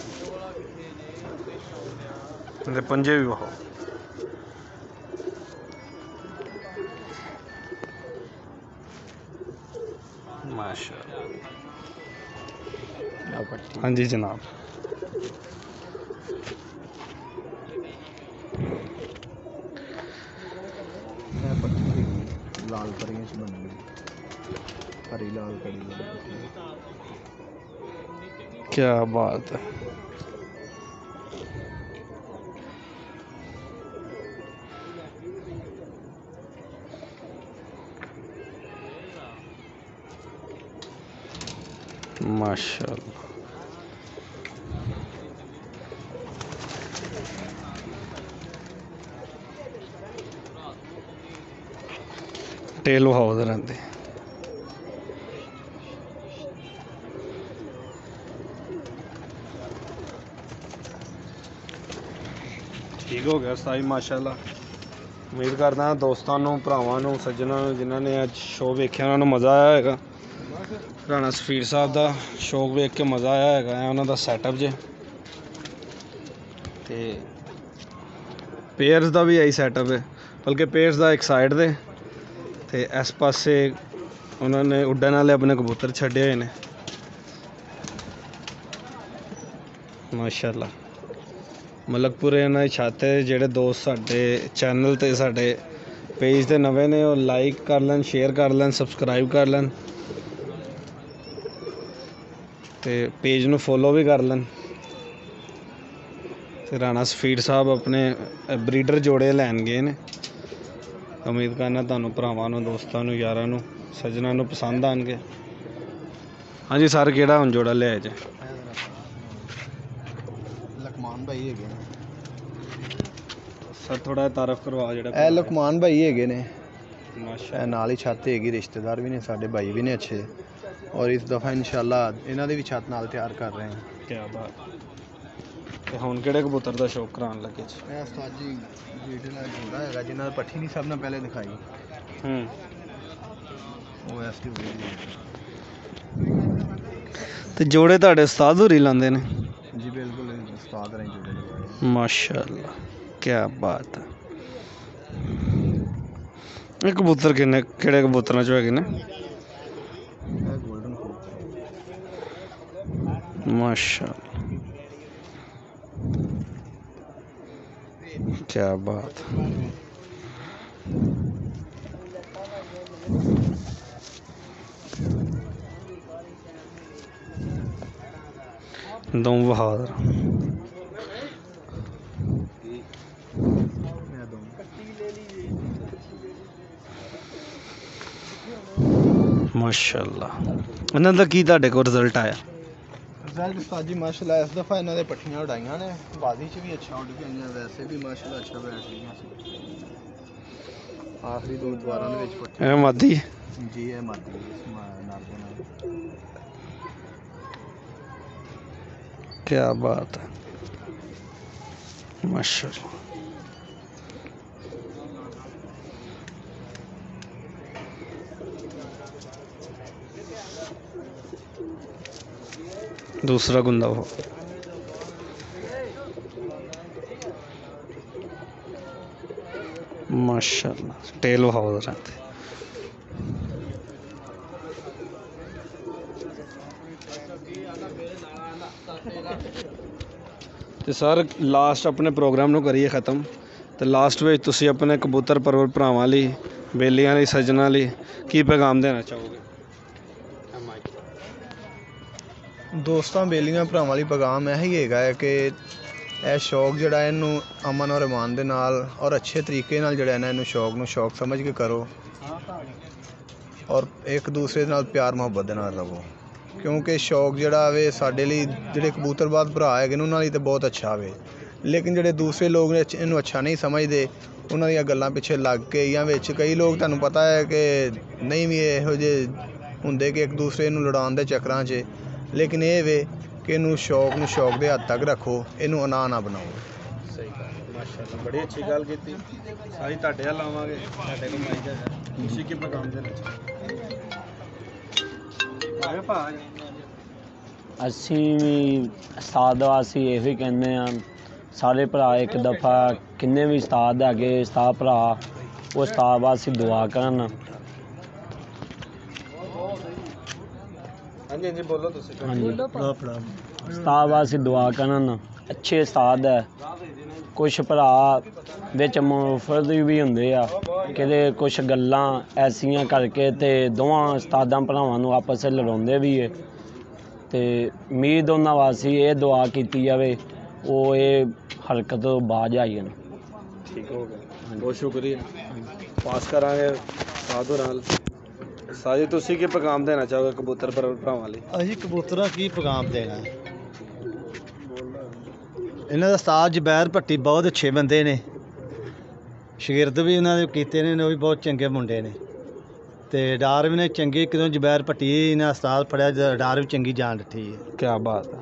Speaker 1: पंजे भी बहाओ ਬਹਾਓ ਮਾਸ਼ਾਅੱਲਾ
Speaker 3: ਆ ਪੱਟੀ
Speaker 1: ਹਾਂਜੀ ਜਨਾਬ
Speaker 2: ਇਹ ਪੱਠੀ ਹੈਗੀ ਲਾਲ ਪਰੀਆਂ ਚ ਬਣੀ
Speaker 1: माशाल्लाह टेल वहाओ उधर रहते ਠੀਕ ਹੋ ਗਿਆ ਸਾਈ ਮਾਸ਼ਾਅੱਲਾ ਉਮੀਦ ਕਰਦਾ ਹਾਂ ਦੋਸਤਾਂ ਨੂੰ ਭਰਾਵਾਂ ਨੂੰ ਸੱਜਣਾਂ ਨੂੰ ਜਿਨ੍ਹਾਂ ਨੇ ਅੱਜ ਸ਼ੋਅ ਵੇਖਿਆ ਉਹਨਾਂ ਨੂੰ ਮਜ਼ਾ ਆਇਆ ਹੋਵੇਗਾ ਰਾਣਾ ਸਫੀਰ ਸਾਹਿਬ ਦਾ ਸ਼ੌਕ ਵੇਖ ਕੇ ਮਜ਼ਾ ਆਇਆ ਹੈਗਾ ਹੈ ਉਹਨਾਂ ਦਾ ਸੈਟਅਪ ਜੇ। ਤੇ ਪੇਅਰਸ ਦਾ ਵੀ ਆਈ ਸੈਟਅਪ ਹੈ। ਬਲਕਿ ਪੇਅਰਸ ਦਾ ਇੱਕ ਸਾਈਡ ਦੇ ਤੇ ਇਸ ਪਾਸੇ ਉਹਨਾਂ ਨੇ ਉੱਡਣ ਵਾਲੇ ਆਪਣੇ ਕਬੂਤਰ ਛੱਡੇ ਹੋਏ ਨੇ। ਮਾਸ਼ਾਅੱਲਾ। ਮਲਕਪੁਰੇ ਇਹਨਾਂ ਦੀ ਛੱਤ ਜਿਹੜੇ ਦੋਸਤ ਸਾਡੇ ਚੈਨਲ ਤੇ ਸਾਡੇ ਪੇਜ ਤੇ ਨਵੇਂ ਨੇ, ਉਹ ਲਾਈਕ ਕਰ ਲੈਣ ਸ਼ੇਅਰ ਕਰ ਲੈਣ ਸਬਸਕ੍ਰਾਈਬ ਕਰ ਲੈਣ। ਤੇ ਪੇਜ ਨੂੰ ਫੋਲੋ ਵੀ ਕਰ ਲੈਣ। ਤੇ ਰਾਣਾ ਸਫੀਰ ਸਾਹਿਬ ਆਪਣੇ ਬਰੀਡਰ ਜੋੜੇ ਲੈਣ ਗਏ ਨੇ। ਉਮੀਦ ਕਰਨਾ ਤੁਹਾਨੂੰ ਭਰਾਵਾਂ ਨੂੰ ਦੋਸਤਾਂ ਨੂੰ ਯਾਰਾਂ ਨੂੰ ਸੱਜਣਾ ਨੂੰ ਪਸੰਦ ਆਣਗੇ। ਹਾਂਜੀ ਸਰ ਕਿਹੜਾ ਹੁਣ ਜੋੜਾ ਲਿਆ ਜੇ?
Speaker 2: ਲਕਮਾਨ ਭਾਈ ਹੈਗੇ ਨੇ।
Speaker 1: ਸਰ ਥੋੜਾ ਤਾਰਫ ਕਰਵਾ ਜਿਹੜਾ
Speaker 2: ਇਹ ਲਕਮਾਨ ਭਾਈ ਹੈਗੇ ਨੇ।
Speaker 1: ਮਾਸ਼ਾ
Speaker 2: ਇਹ ਨਾਲ ਹੀ ਛੱਤ ਹੈਗੀ ਰਿਸ਼ਤੇਦਾਰ ਵੀ ਨੇ ਸਾਡੇ ਭਾਈ ਵੀ ਨੇ ਅੱਛੇ। ਔਰ ਇਸ ਦਫਾ ਇਨਸ਼ਾਅੱਲਾ ਇਹਨਾਂ ਦੀ ਵੀ ਛੱਤ ਨਾਲ ਤਿਆਰ ਕਰ ਰਹੇ ਹਾਂ।
Speaker 1: ਕੀ ਬਾਤ। ਤੇ ਹੁਣ ਕਿਹੜੇ ਕਬੂਤਰ ਦਾ ਸ਼ੌਕ ਕਰਾਉਣ ਲੱਗੇ ਜੀ?
Speaker 2: ਇਹ ਉਸਤਾਦ ਜੀ ਵੀਡੀਓ ਨਾਲ ਜੁੜਾ ਹੈਗਾ ਜਿਨ੍ਹਾਂ ਦਾ ਪੱਠੀ ਨਹੀਂ ਸਭ ਨਾਲ ਪਹਿਲੇ ਦਿਖਾਈ।
Speaker 1: ਹੂੰ।
Speaker 2: ਉਹ ਐਸ ਟੀ
Speaker 1: ਤੇ ਜੋੜੇ ਤੁਹਾਡੇ ਉਸਤਾਦ ਹੋਰੀ ਲਾਉਂਦੇ ਨੇ?
Speaker 2: ਜੀ ਬਿਲਕੁਲ ਉਸਤਾਦ ਨੇ ਜੁੜੇ ਲਗਵਾਏ
Speaker 1: ਮਾਸ਼ਾਅੱਲਾ ਕੀ ਬਾਤ ਹੈ। ਇਹ ਕਬੂਤਰ ਕਿੰਨੇ ਕਿਹੜੇ ਕਬੂਤਰਾਂ ਚੋਂ ਹੈਗੇ ਨੇ? माशाल्लाह। क्या बात। दम बहादुर। ਮਾਸ਼ਾਅੱਲਾ ਉਹਨਾਂ ਦਾ ਕੀ ਤੁਹਾਡੇ ਕੋਲ ਰਿਜ਼ਲਟ ਆਇਆ
Speaker 2: ਰਿਜ਼ਲਟ ਸਾਜੀ ਮਾਸ਼ਾਅੱਲਾ ਇਸ ਦਫਾ ਇਹਨਾਂ ਦੇ ਪੱਠੀਆਂ ਉਡਾਈਆਂ ਨੇ। ਬਾਜ਼ੀ 'ਚ ਵੀ ਅੱਛਾ ਉੱਡ ਗਈਆਂ ਵੈਸੇ ਵੀ ਮਾਸ਼ਾਅੱਲਾ ਅੱਛਾ ਬੈਠ ਗਈਆਂ ਸੀ। ਆਖਰੀ ਦੋ ਦੁਆਰਾਂ ਦੇ ਵਿੱਚ ਪੱਠੀਆਂ।
Speaker 1: ਇਹ ਮਾਦੀ।
Speaker 2: ਜੀ ਇਹ ਮਾਦੀ ਇਸ ਨਾਲ ਦੇ ਨਾਲ।
Speaker 1: ਕੀ ਬਾਤ ਹੈ। ਮਾਸ਼ਾਅੱਲਾ। ਦੂਸਰਾ ਗੁੰਦਾ ਉਹ। ਮਾਸ਼ਾਅੱਲਾ ਟੇਲ ਵਹਾਓ ਜ਼ਰਾ ਤੇ ਸਰ ਲਾਸਟ ਆਪਣੇ ਪ੍ਰੋਗਰਾਮ ਨੂੰ ਕਰੀਏ ਖਤਮ। ਤੇ ਲਾਸਟ ਵਿੱਚ ਤੁਸੀਂ ਆਪਣੇ ਕਬੂਤਰ ਪਰਵਰ ਭਰਾਵਾਂ ਲਈ, ਬੇਲੀਆਂ ਲਈ, ਸਜਣਾ ਲਈ ਕੀ ਪੈਗਾਮ ਦੇਣਾ ਚਾਹੋਗੇ?
Speaker 2: ਦੋਸਤਾਂ, ਬੇਲੀਆਂ, ਭਰਾਵਾਂ ਲਈ ਪੈਗਾਮ ਇਹ ਹੀ ਹੈਗਾ ਹੈ ਕਿ ਇਹ ਸ਼ੌਕ ਜਿਹੜਾ ਇਹਨੂੰ ਅਮਨ ਔਰ ਇਮਾਨ ਦੇ ਨਾਲ ਔਰ ਅੱਛੇ ਤਰੀਕੇ ਨਾਲ ਜਿਹੜਾ ਹੈ ਨਾ ਇਹਨੂੰ ਸ਼ੌਕ ਨੂੰ ਸ਼ੌਕ ਸਮਝ ਕੇ ਕਰੋ ਔਰ ਇੱਕ ਦੂਸਰੇ ਦੇ ਨਾਲ ਪਿਆਰ ਮੁਹੱਬਤ ਦੇ ਨਾਲ ਰਹੋ। ਕਿਉਂਕਿ ਸ਼ੌਕ ਜਿਹੜਾ ਵੇ ਸਾਡੇ ਲਈ ਜਿਹੜੇ ਕਬੂਤਰਬਾਜ਼ ਭਰਾ ਹੈਗੇ ਨੇ, ਉਹਨਾਂ ਲਈ ਤਾਂ ਬਹੁਤ ਅੱਛਾ ਵੇ। ਲੇਕਿਨ ਜਿਹੜੇ ਦੂਸਰੇ ਲੋਕ ਨੇ, ਇਹਨੂੰ ਅੱਛਾ ਨਹੀਂ ਸਮਝਦੇ, ਉਹਨਾਂ ਦੀਆਂ ਗੱਲਾਂ ਪਿੱਛੇ ਲੱਗ ਕੇ ਜਾਂ ਵਿੱਚ ਕਈ ਲੋਕ ਤੁਹਾਨੂੰ ਪਤਾ ਹੈ ਕਿ ਨਹੀਂ ਵੀ ਇਹੋ ਜਿਹੇ ਹੁੰਦੇ ਕਿ ਇੱਕ ਦੂਸਰੇ ਨੂੰ ਲੜਾਉਣ ਦੇ ਚੱਕਰਾਂ 'ਚ ਲੇਕਿਨ ਇਹ ਵੇ ਕਿ ਇਹਨੂੰ ਸ਼ੌਕ ਨੂੰ ਸ਼ੌਕ ਦੇ ਹੱਦ ਤੱਕ ਰੱਖੋ ਇਹਨੂੰ ਅਨਾ ਨਾ ਬਣਾਓ।
Speaker 1: ਸਹੀ ਗੱਲ ਮਾਸ਼ਾਅੱਲਾ ਬੜੀ ਅੱਛੀ ਗੱਲ ਕੀਤੀ। ਸਾਰੀ ਤੁਹਾਡੇ ਵੱਲ ਆਵਾਂਗੇ ਤੁਹਾਡੇ ਕੋਲ ਮਾਈਕ ਹੈ ਤੁਸੀਂ ਕੀ ਪੈਗਾਮ ਦੇਣਾ ਚਾਹੋਗੇ ਆਵੇ ਭਾ
Speaker 3: ਅਸੀਂ ਵੀ ਉਸਤਾਦ ਅਸੀਂ ਇਹ ਵੀ ਕਹਿੰਦੇ ਆ ਸਾਰੇ ਭਰਾ ਇੱਕ ਦਫਾ ਕਿੰਨੇ ਵੀ ਉਸਤਾਦ ਹੈਗੇ ਉਸਤਾਦ ਭਰਾ ਉਹ ਉਸਤਾਦ ਵਾਸਤੇ ਦੁਆ ਕਰਨ।
Speaker 1: ਹਾਂਜੀ ਹਾਂਜੀ ਬੋਲੋ ਤੁਸੀਂ
Speaker 3: ਹਾਂਜੀ। ਉਸਤਾਦ ਵਾਸਤੇ ਦੁਆ ਕਰਨ ਅੱਛੇ ਉਸਤਾਦ ਹੈ ਕੁਝ ਭਰਾ ਵਿੱਚ ਮੁਫਰਦ ਵੀ ਹੁੰਦੇ ਆ। ਕਿਤੇ ਕੁਝ ਗੱਲਾਂ ਐਸੀਆਂ ਕਰਕੇ ਤੇ ਦੋਵਾਂ ਉਸਤਾਦਾਂ ਭਰਾਵਾਂ ਨੂੰ ਆਪਸ ਵਿੱਚ ਲੜਾਉਂਦੇ ਵੀ ਏ। ਤੇ ਉਮੀਦ ਉਹਨਾਂ ਵਾਸਤੇ ਇਹ ਦੁਆ ਕੀਤੀ ਜਾਵੇ ਉਹ ਇਹ ਹਰਕਤ ਤੋਂ ਬਾਜ ਆਈ ਜਾਣ
Speaker 1: ਠੀਕ ਹੋ ਗਿਆ। ਬਹੁਤ ਸ਼ੁਕਰੀਆ। ਪਾਸ ਕਰਾਂਗੇ ਸਾਧੂ ਨਾਲ। ਸਾਜੀ ਤੁਸੀਂ ਕੀ ਪੈਗਾਮ ਦੇਣਾ ਚਾਹੋਗੇ ਕਬੂਤਰ ਪਰ ਭਰਾਵਾਂ ਲਈ?
Speaker 5: ਅਸੀਂ ਕਬੂਤਰਾਂ ਕੀ ਪੈਗਾਮ ਦੇਣਾ? ਹੈ? ਇਹਨਾਂ ਦਾ ਉਸਤਾਦ ਜਬੈਰ ਭੱਟੀ ਬਹੁਤ ਅੱਛੇ ਬੰਦੇ ਨੇ। ਸ਼ਾਗਿਰਦ ਵੀ ਉਹਨਾਂ ਦੇ ਕੀਤੇ ਨੇ ਉਹ ਵੀ ਬਹੁਤ ਚੰਗੇ ਮੁੰਡੇ ਨੇ। ਤੇ ਡਾਰ ਵੀ ਨੇ ਚੰਗੇ ਕਿਦੋਂ ਜਬੈਰ ਭੱਟੀ ਇਹਨਾਂ ਉਸਤਾਦ ਫੜਿਆ ਜ- ਡਾਰ ਵੀ ਚੰਗੀ ਜਾਣ ਦਿੱਤੀ ਹੈ।
Speaker 1: ਕੀ ਬਾਤ ਹੈ।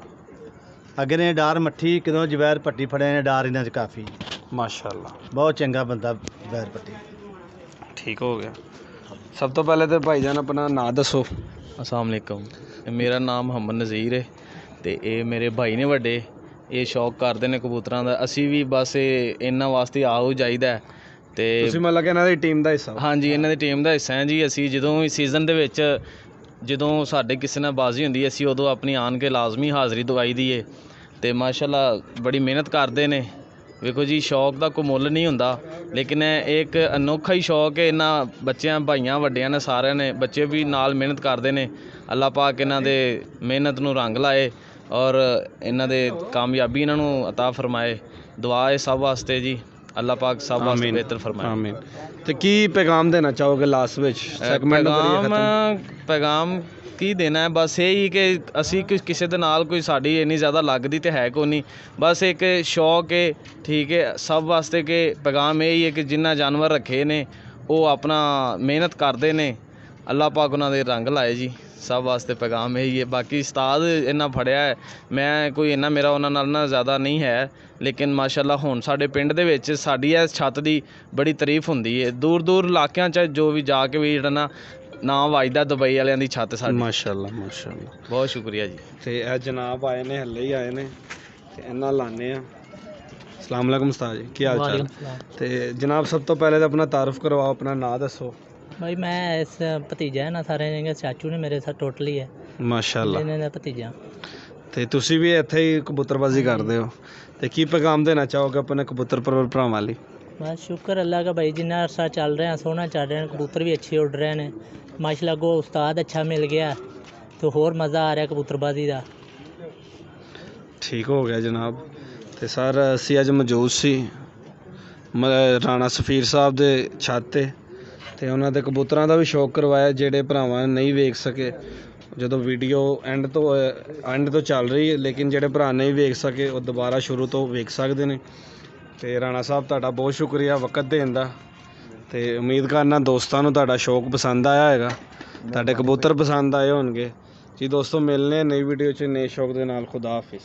Speaker 5: ਅੱਗੇ ਨੇ ਡਾਰ ਮੱਠੀ ਕਿਦੋਂ ਜਬੈਰ ਭੱਟੀ ਫੜਿਆ ਨੇ ਡਾਰ ਇਹਨਾਂ 'ਚ ਕਾਫੀ।
Speaker 1: ਮਾਸ਼ਾਅੱਲਾ।
Speaker 5: ਬਹੁਤ ਚੰਗਾ ਬੰਦਾ ਜਬੈਰ ਭੱਟੀ।
Speaker 1: ਠੀਕ ਹੋ ਗਿਆ। ਸਭ ਤੋਂ ਪਹਿਲੇ ਤੇ ਭਾਈਜਾਨ ਆਪਣਾ ਨਾਂ ਦੱਸੋ।
Speaker 6: ਅਸਲਾਮ ਅਲੈਕਮ। ਮੇਰਾ ਨਾਮ ਮੁਹੰਮਦ ਨਜ਼ੀਰ ਹੈ ਤੇ ਇਹ ਮੇਰੇ ਭਾਈ ਨੇ ਵੱਡੇ। ਇਹ ਸ਼ੌਕ ਕਰਦੇ ਨੇ ਕਬੂਤਰਾਂ ਦਾ। ਅਸੀਂ ਵੀ ਬਸ ਇਹ ਇਹਨਾਂ ਵਾਸਤੇ ਆਉ ਜਾਈਦਾ ਤੇ
Speaker 1: ਤੁਸੀਂ ਮਤਲਬ ਕਿ ਇਹਨਾਂ ਦੀ ਟੀਮ ਦਾ ਹਿੱਸਾ ਹੋ।
Speaker 6: ਹਾਂਜੀ ਇਹਨਾਂ ਦੀ ਟੀਮ ਦਾ ਹਿੱਸਾ ਹਾਂ ਜੀ। ਅਸੀਂ ਜਦੋਂ ਵੀ ਸੀਜ਼ਨ ਦੇ ਵਿੱਚ ਜਦੋਂ ਸਾਡੇ ਕਿਸੇ ਨਾਲ ਬਾਜ਼ੀ ਹੁੰਦੀ ਹੈ, ਅਸੀਂ ਉਦੋਂ ਆਪਣੀ ਆਣ ਕੇ ਲਾਜ਼ਮੀ ਹਾਜ਼ਰੀ ਦਵਾਈ ਦੀ ਏ। ਤੇ ਮਾਸ਼ਾਅੱਲਾ ਬੜੀ ਮਿਹਨਤ ਕਰਦੇ ਨੇ। ਵੇਖੋ ਜੀ ਸ਼ੌਕ ਦਾ ਕੋਈ ਮੁੱਲ ਨਹੀਂ ਹੁੰਦਾ ਲੇਕਿਨ ਇਹ ਇੱਕ ਅਨੋਖਾ ਹੀ ਸ਼ੌਕ ਹੈ ਇਹਨਾਂ ਬੱਚਿਆਂ ਭਾਈਆਂ ਵੱਡਿਆਂ ਨੇ ਸਾਰਿਆਂ ਨੇ ਬੱਚੇ ਵੀ ਨਾਲ ਮਿਹਨਤ ਕਰਦੇ ਨੇ ਅੱਲਾਹ ਪਾਕ ਇਹਨਾਂ ਦੇ ਮਿਹਨਤ ਨੂੰ ਰੰਗ ਲਾਏ ਔਰ ਇਹਨਾਂ ਦੇ ਕਾਮਯਾਬੀ ਇਹਨਾਂ ਨੂੰ عطا ਫਰਮਾਏ ਦੁਆ ਹੈ ਸਭ ਵਾਸਤੇ ਜੀ ਅੱਲਾਹ ਪਾਕ ਸਭ ਵਾਸਤੇ। ਬਿਹਤਰ ਫਰਮਾਏ।
Speaker 1: ਆਮੀਨ। ਤੇ ਕੀ ਪੈਗਾਮ ਦੇਣਾ ਚਾਹੋਗੇ ਲਾਸਟ ਵਿੱਚ? ਸੈਗਮੈਂਟ
Speaker 6: ਪੈਗਾਮ ਪੈਗਾਮ ਕੀ ਦੇਣਾ ਹੈ? ਬਸ ਇਹ ਹੀ ਕਿ ਅਸੀਂ ਕਿ ਕਿਸੇ ਦੇ ਨਾਲ ਕੋਈ ਸਾਡੀ ਇੰਨੀ ਜ਼ਿਆਦਾ ਲੱਗਦੀ ਤੇ ਹੈ ਕੋਈ ਨਹੀਂ। ਬਸ ਇੱਕ ਸ਼ੌਕ ਹੈ ਠੀਕ ਹੈ ਸਭ ਵਾਸਤੇ ਕਿ ਪੈਗਾਮ ਇਹ ਹੀ ਹੈ ਕਿ ਜਿੰਨਾ ਜਾਨਵਰ ਰੱਖੇ ਨੇ ਉਹ ਆਪਣਾ ਮਿਹਨਤ ਕਰਦੇ ਨੇ। ਅੱਲਾਹ ਪਾਕ ਉਹਨਾਂ ਦੇ ਰੰਗ ਲਾਏ ਜੀ। ਸਭ ਵਾਸਤੇ ਪੈਗਾਮ ਇਹ ਹੀ। ਹੈ ਬਾਕੀ ਉਸਤਾਦ ਇੰਨਾ ਫੜਿਆ ਹੈ। ਮੈਂ ਕੋਈ ਇੰਨਾ ਮੇਰਾ ਉਹਨਾਂ ਨਾਲ ਨਾ ਜ਼ਿਆਦਾ ਨਹੀਂ ਹੈ। ਲੇਕਿਨ ਮਾਸ਼ਾਅੱਲਾ ਹੁਣ ਸਾਡੇ ਪਿੰਡ ਦੇ ਵਿੱਚ ਸਾਡੀ ਇਸ ਛੱਤ ਦੀ ਬੜੀ ਤਾਰੀਫ ਹੁੰਦੀ ਹੈ। ਦੂਰ ਦੂਰ ਇਲਾਕਿਆਂ 'ਚ ਜੋ ਵੀ ਜਾ ਕੇ ਵੀ ਜਿਹੜਾ ਨਾ ਨਾਮ ਵਾਜਦਾ ਦੁਬਈ ਵਾਲਿਆਂ ਦੀ ਛੱਤ ਸਾਡੀ।
Speaker 1: ਮਾਸ਼ਾਅੱਲਾ ਮਾਸ਼ਾਅੱਲਾ।
Speaker 6: ਬਹੁਤ ਸ਼ੁਕਰੀਆ ਜੀ।
Speaker 1: ਤੇ ਇਹ ਜਨਾਬ ਆਏ ਨੇ ਹੱਲੇ ਹੀ ਆਏ ਨੇ। ਤੇ ਇਹਨਾਂ ਲਾਣੇ ਆ। ਅਸਲਾਮ ਵਾਲੇਕੁਮ ਉਸਤਾਦ ਜੀ ਕੀ ਹਾਲ ਚਾਲ? ਤੇ ਜਨਾਬ ਸਭ ਤੋਂ ਪਹਿਲੇ ਤਾਂ ਆਪਣਾ ਤਾਰਫ ਕਰਵਾਓ ਆਪਣਾ ਨਾਂ ਦੱਸੋ।
Speaker 7: ਭਾਈ ਮੈਂ ਇਸ ਭਤੀਜਾ ਹੈ ਨਾ ਸਾਰੇ ਜਿਹੜੇ ਚਾਚੂ ਨੇ ਮੇਰੇ ਸਾਥ ਟੋਟਲੀ ਹੈ।
Speaker 1: ਮਾਸ਼ਾਅੱਲਾ।
Speaker 7: ਇਹਨਾਂ ਦਾ ਭਤੀਜਾ।
Speaker 1: ਤੇ ਤੁਸੀਂ ਵੀ ਇੱਥੇ ਹੀ ਕਬੂਤਰਬਾਜ਼ੀ ਕਰਦੇ ਹੋ। ਤੇ ਕੀ ਪੈਗਾਮ ਦੇਣਾ ਚਾਹੋਗੇ ਆਪਣੇ ਕਬੂਤਰ ਪਰਵਰ ਭਰਾਵਾਂ ਲਈ?
Speaker 7: ਬਸ ਸ਼ੁਕਰ ਅੱਲਾ ਦਾ ਭਾਈ ਜਿੰਨਾ ਅਰਸਾ ਚੱਲ ਰਿਹਾ ਸੋਹਣਾ ਚੱਲ ਰਿਹਾ ਕਬੂਤਰ ਵੀ ਅੱਛੇ ਉੱਡ ਰਹੇ ਨੇ। ਮਾਸ਼ਾਅੱਲਾ ਕੋ ਉਸਤਾਦ ਅੱਛਾ ਮਿਲ ਗਿਆ ਤੇ ਹੋਰ ਮਜ਼ਾ ਆ ਰਿਹਾ ਕਬੂਤਰਬਾਜ਼ੀ ਦਾ।
Speaker 1: ਠੀਕ ਹੋ ਗਿਆ ਜਨਾਬ। ਤੇ ਸਰ ਅਸੀਂ ਅੱਜ ਮੌਜੂਦ ਸੀ ਮ- ਰਾਣਾ ਸਫੀਰ ਸਾਹਿਬ ਦੇ ਛੱਤ ਤੇ। ਅਤੇ ਉਹਨਾਂ ਦੇ ਕਬੂਤਰਾਂ ਦਾ ਵੀ ਸ਼ੌਕ ਕਰਵਾਇਆ ਜਿਹੜੇ ਭਰਾਵਾਂ ਨਹੀਂ ਵੇਖ ਸਕੇ। ਜਦੋਂ ਵੀਡੀਓ ਐਂਡ ਤੋਂ ਐਂਡ ਤੋਂ ਚੱਲ ਰਹੀ ਹੈ, ਲੇਕਿਨ ਜਿਹੜੇ ਭਰਾ ਨਹੀਂ ਵੇਖ ਸਕੇ, ਉਹ ਦੁਬਾਰਾ ਸ਼ੁਰੂ ਤੋਂ ਵੇਖ ਸਕਦੇ ਨੇ। ਤੇ ਰਾਣਾ ਸਾਹਿਬ, ਤੁਹਾਡਾ ਬਹੁਤ ਸ਼ੁਕਰੀਆ ਵਕਤ ਦੇਣ ਦਾ। ਤੇ ਉਮੀਦ ਕਰਨਾ ਦੋਸਤਾਂ ਨੂੰ ਤੁਹਾਡਾ ਸ਼ੌਕ ਪਸੰਦ ਆਇਆ ਹੈਗਾ ਤੁਹਾਡੇ ਕਬੂਤਰ ਪਸੰਦ ਆਏ ਹੋਣਗੇ। ਜੀ ਦੋਸਤੋ, ਮਿਲਨੇ ਆ ਨਈ ਵੀਡੀਓ 'ਚ। ਨਏ ਸ਼ੌਕ ਦੇ ਨਾਲ, ਖੁਦਾ ਹਾਫਿਜ਼।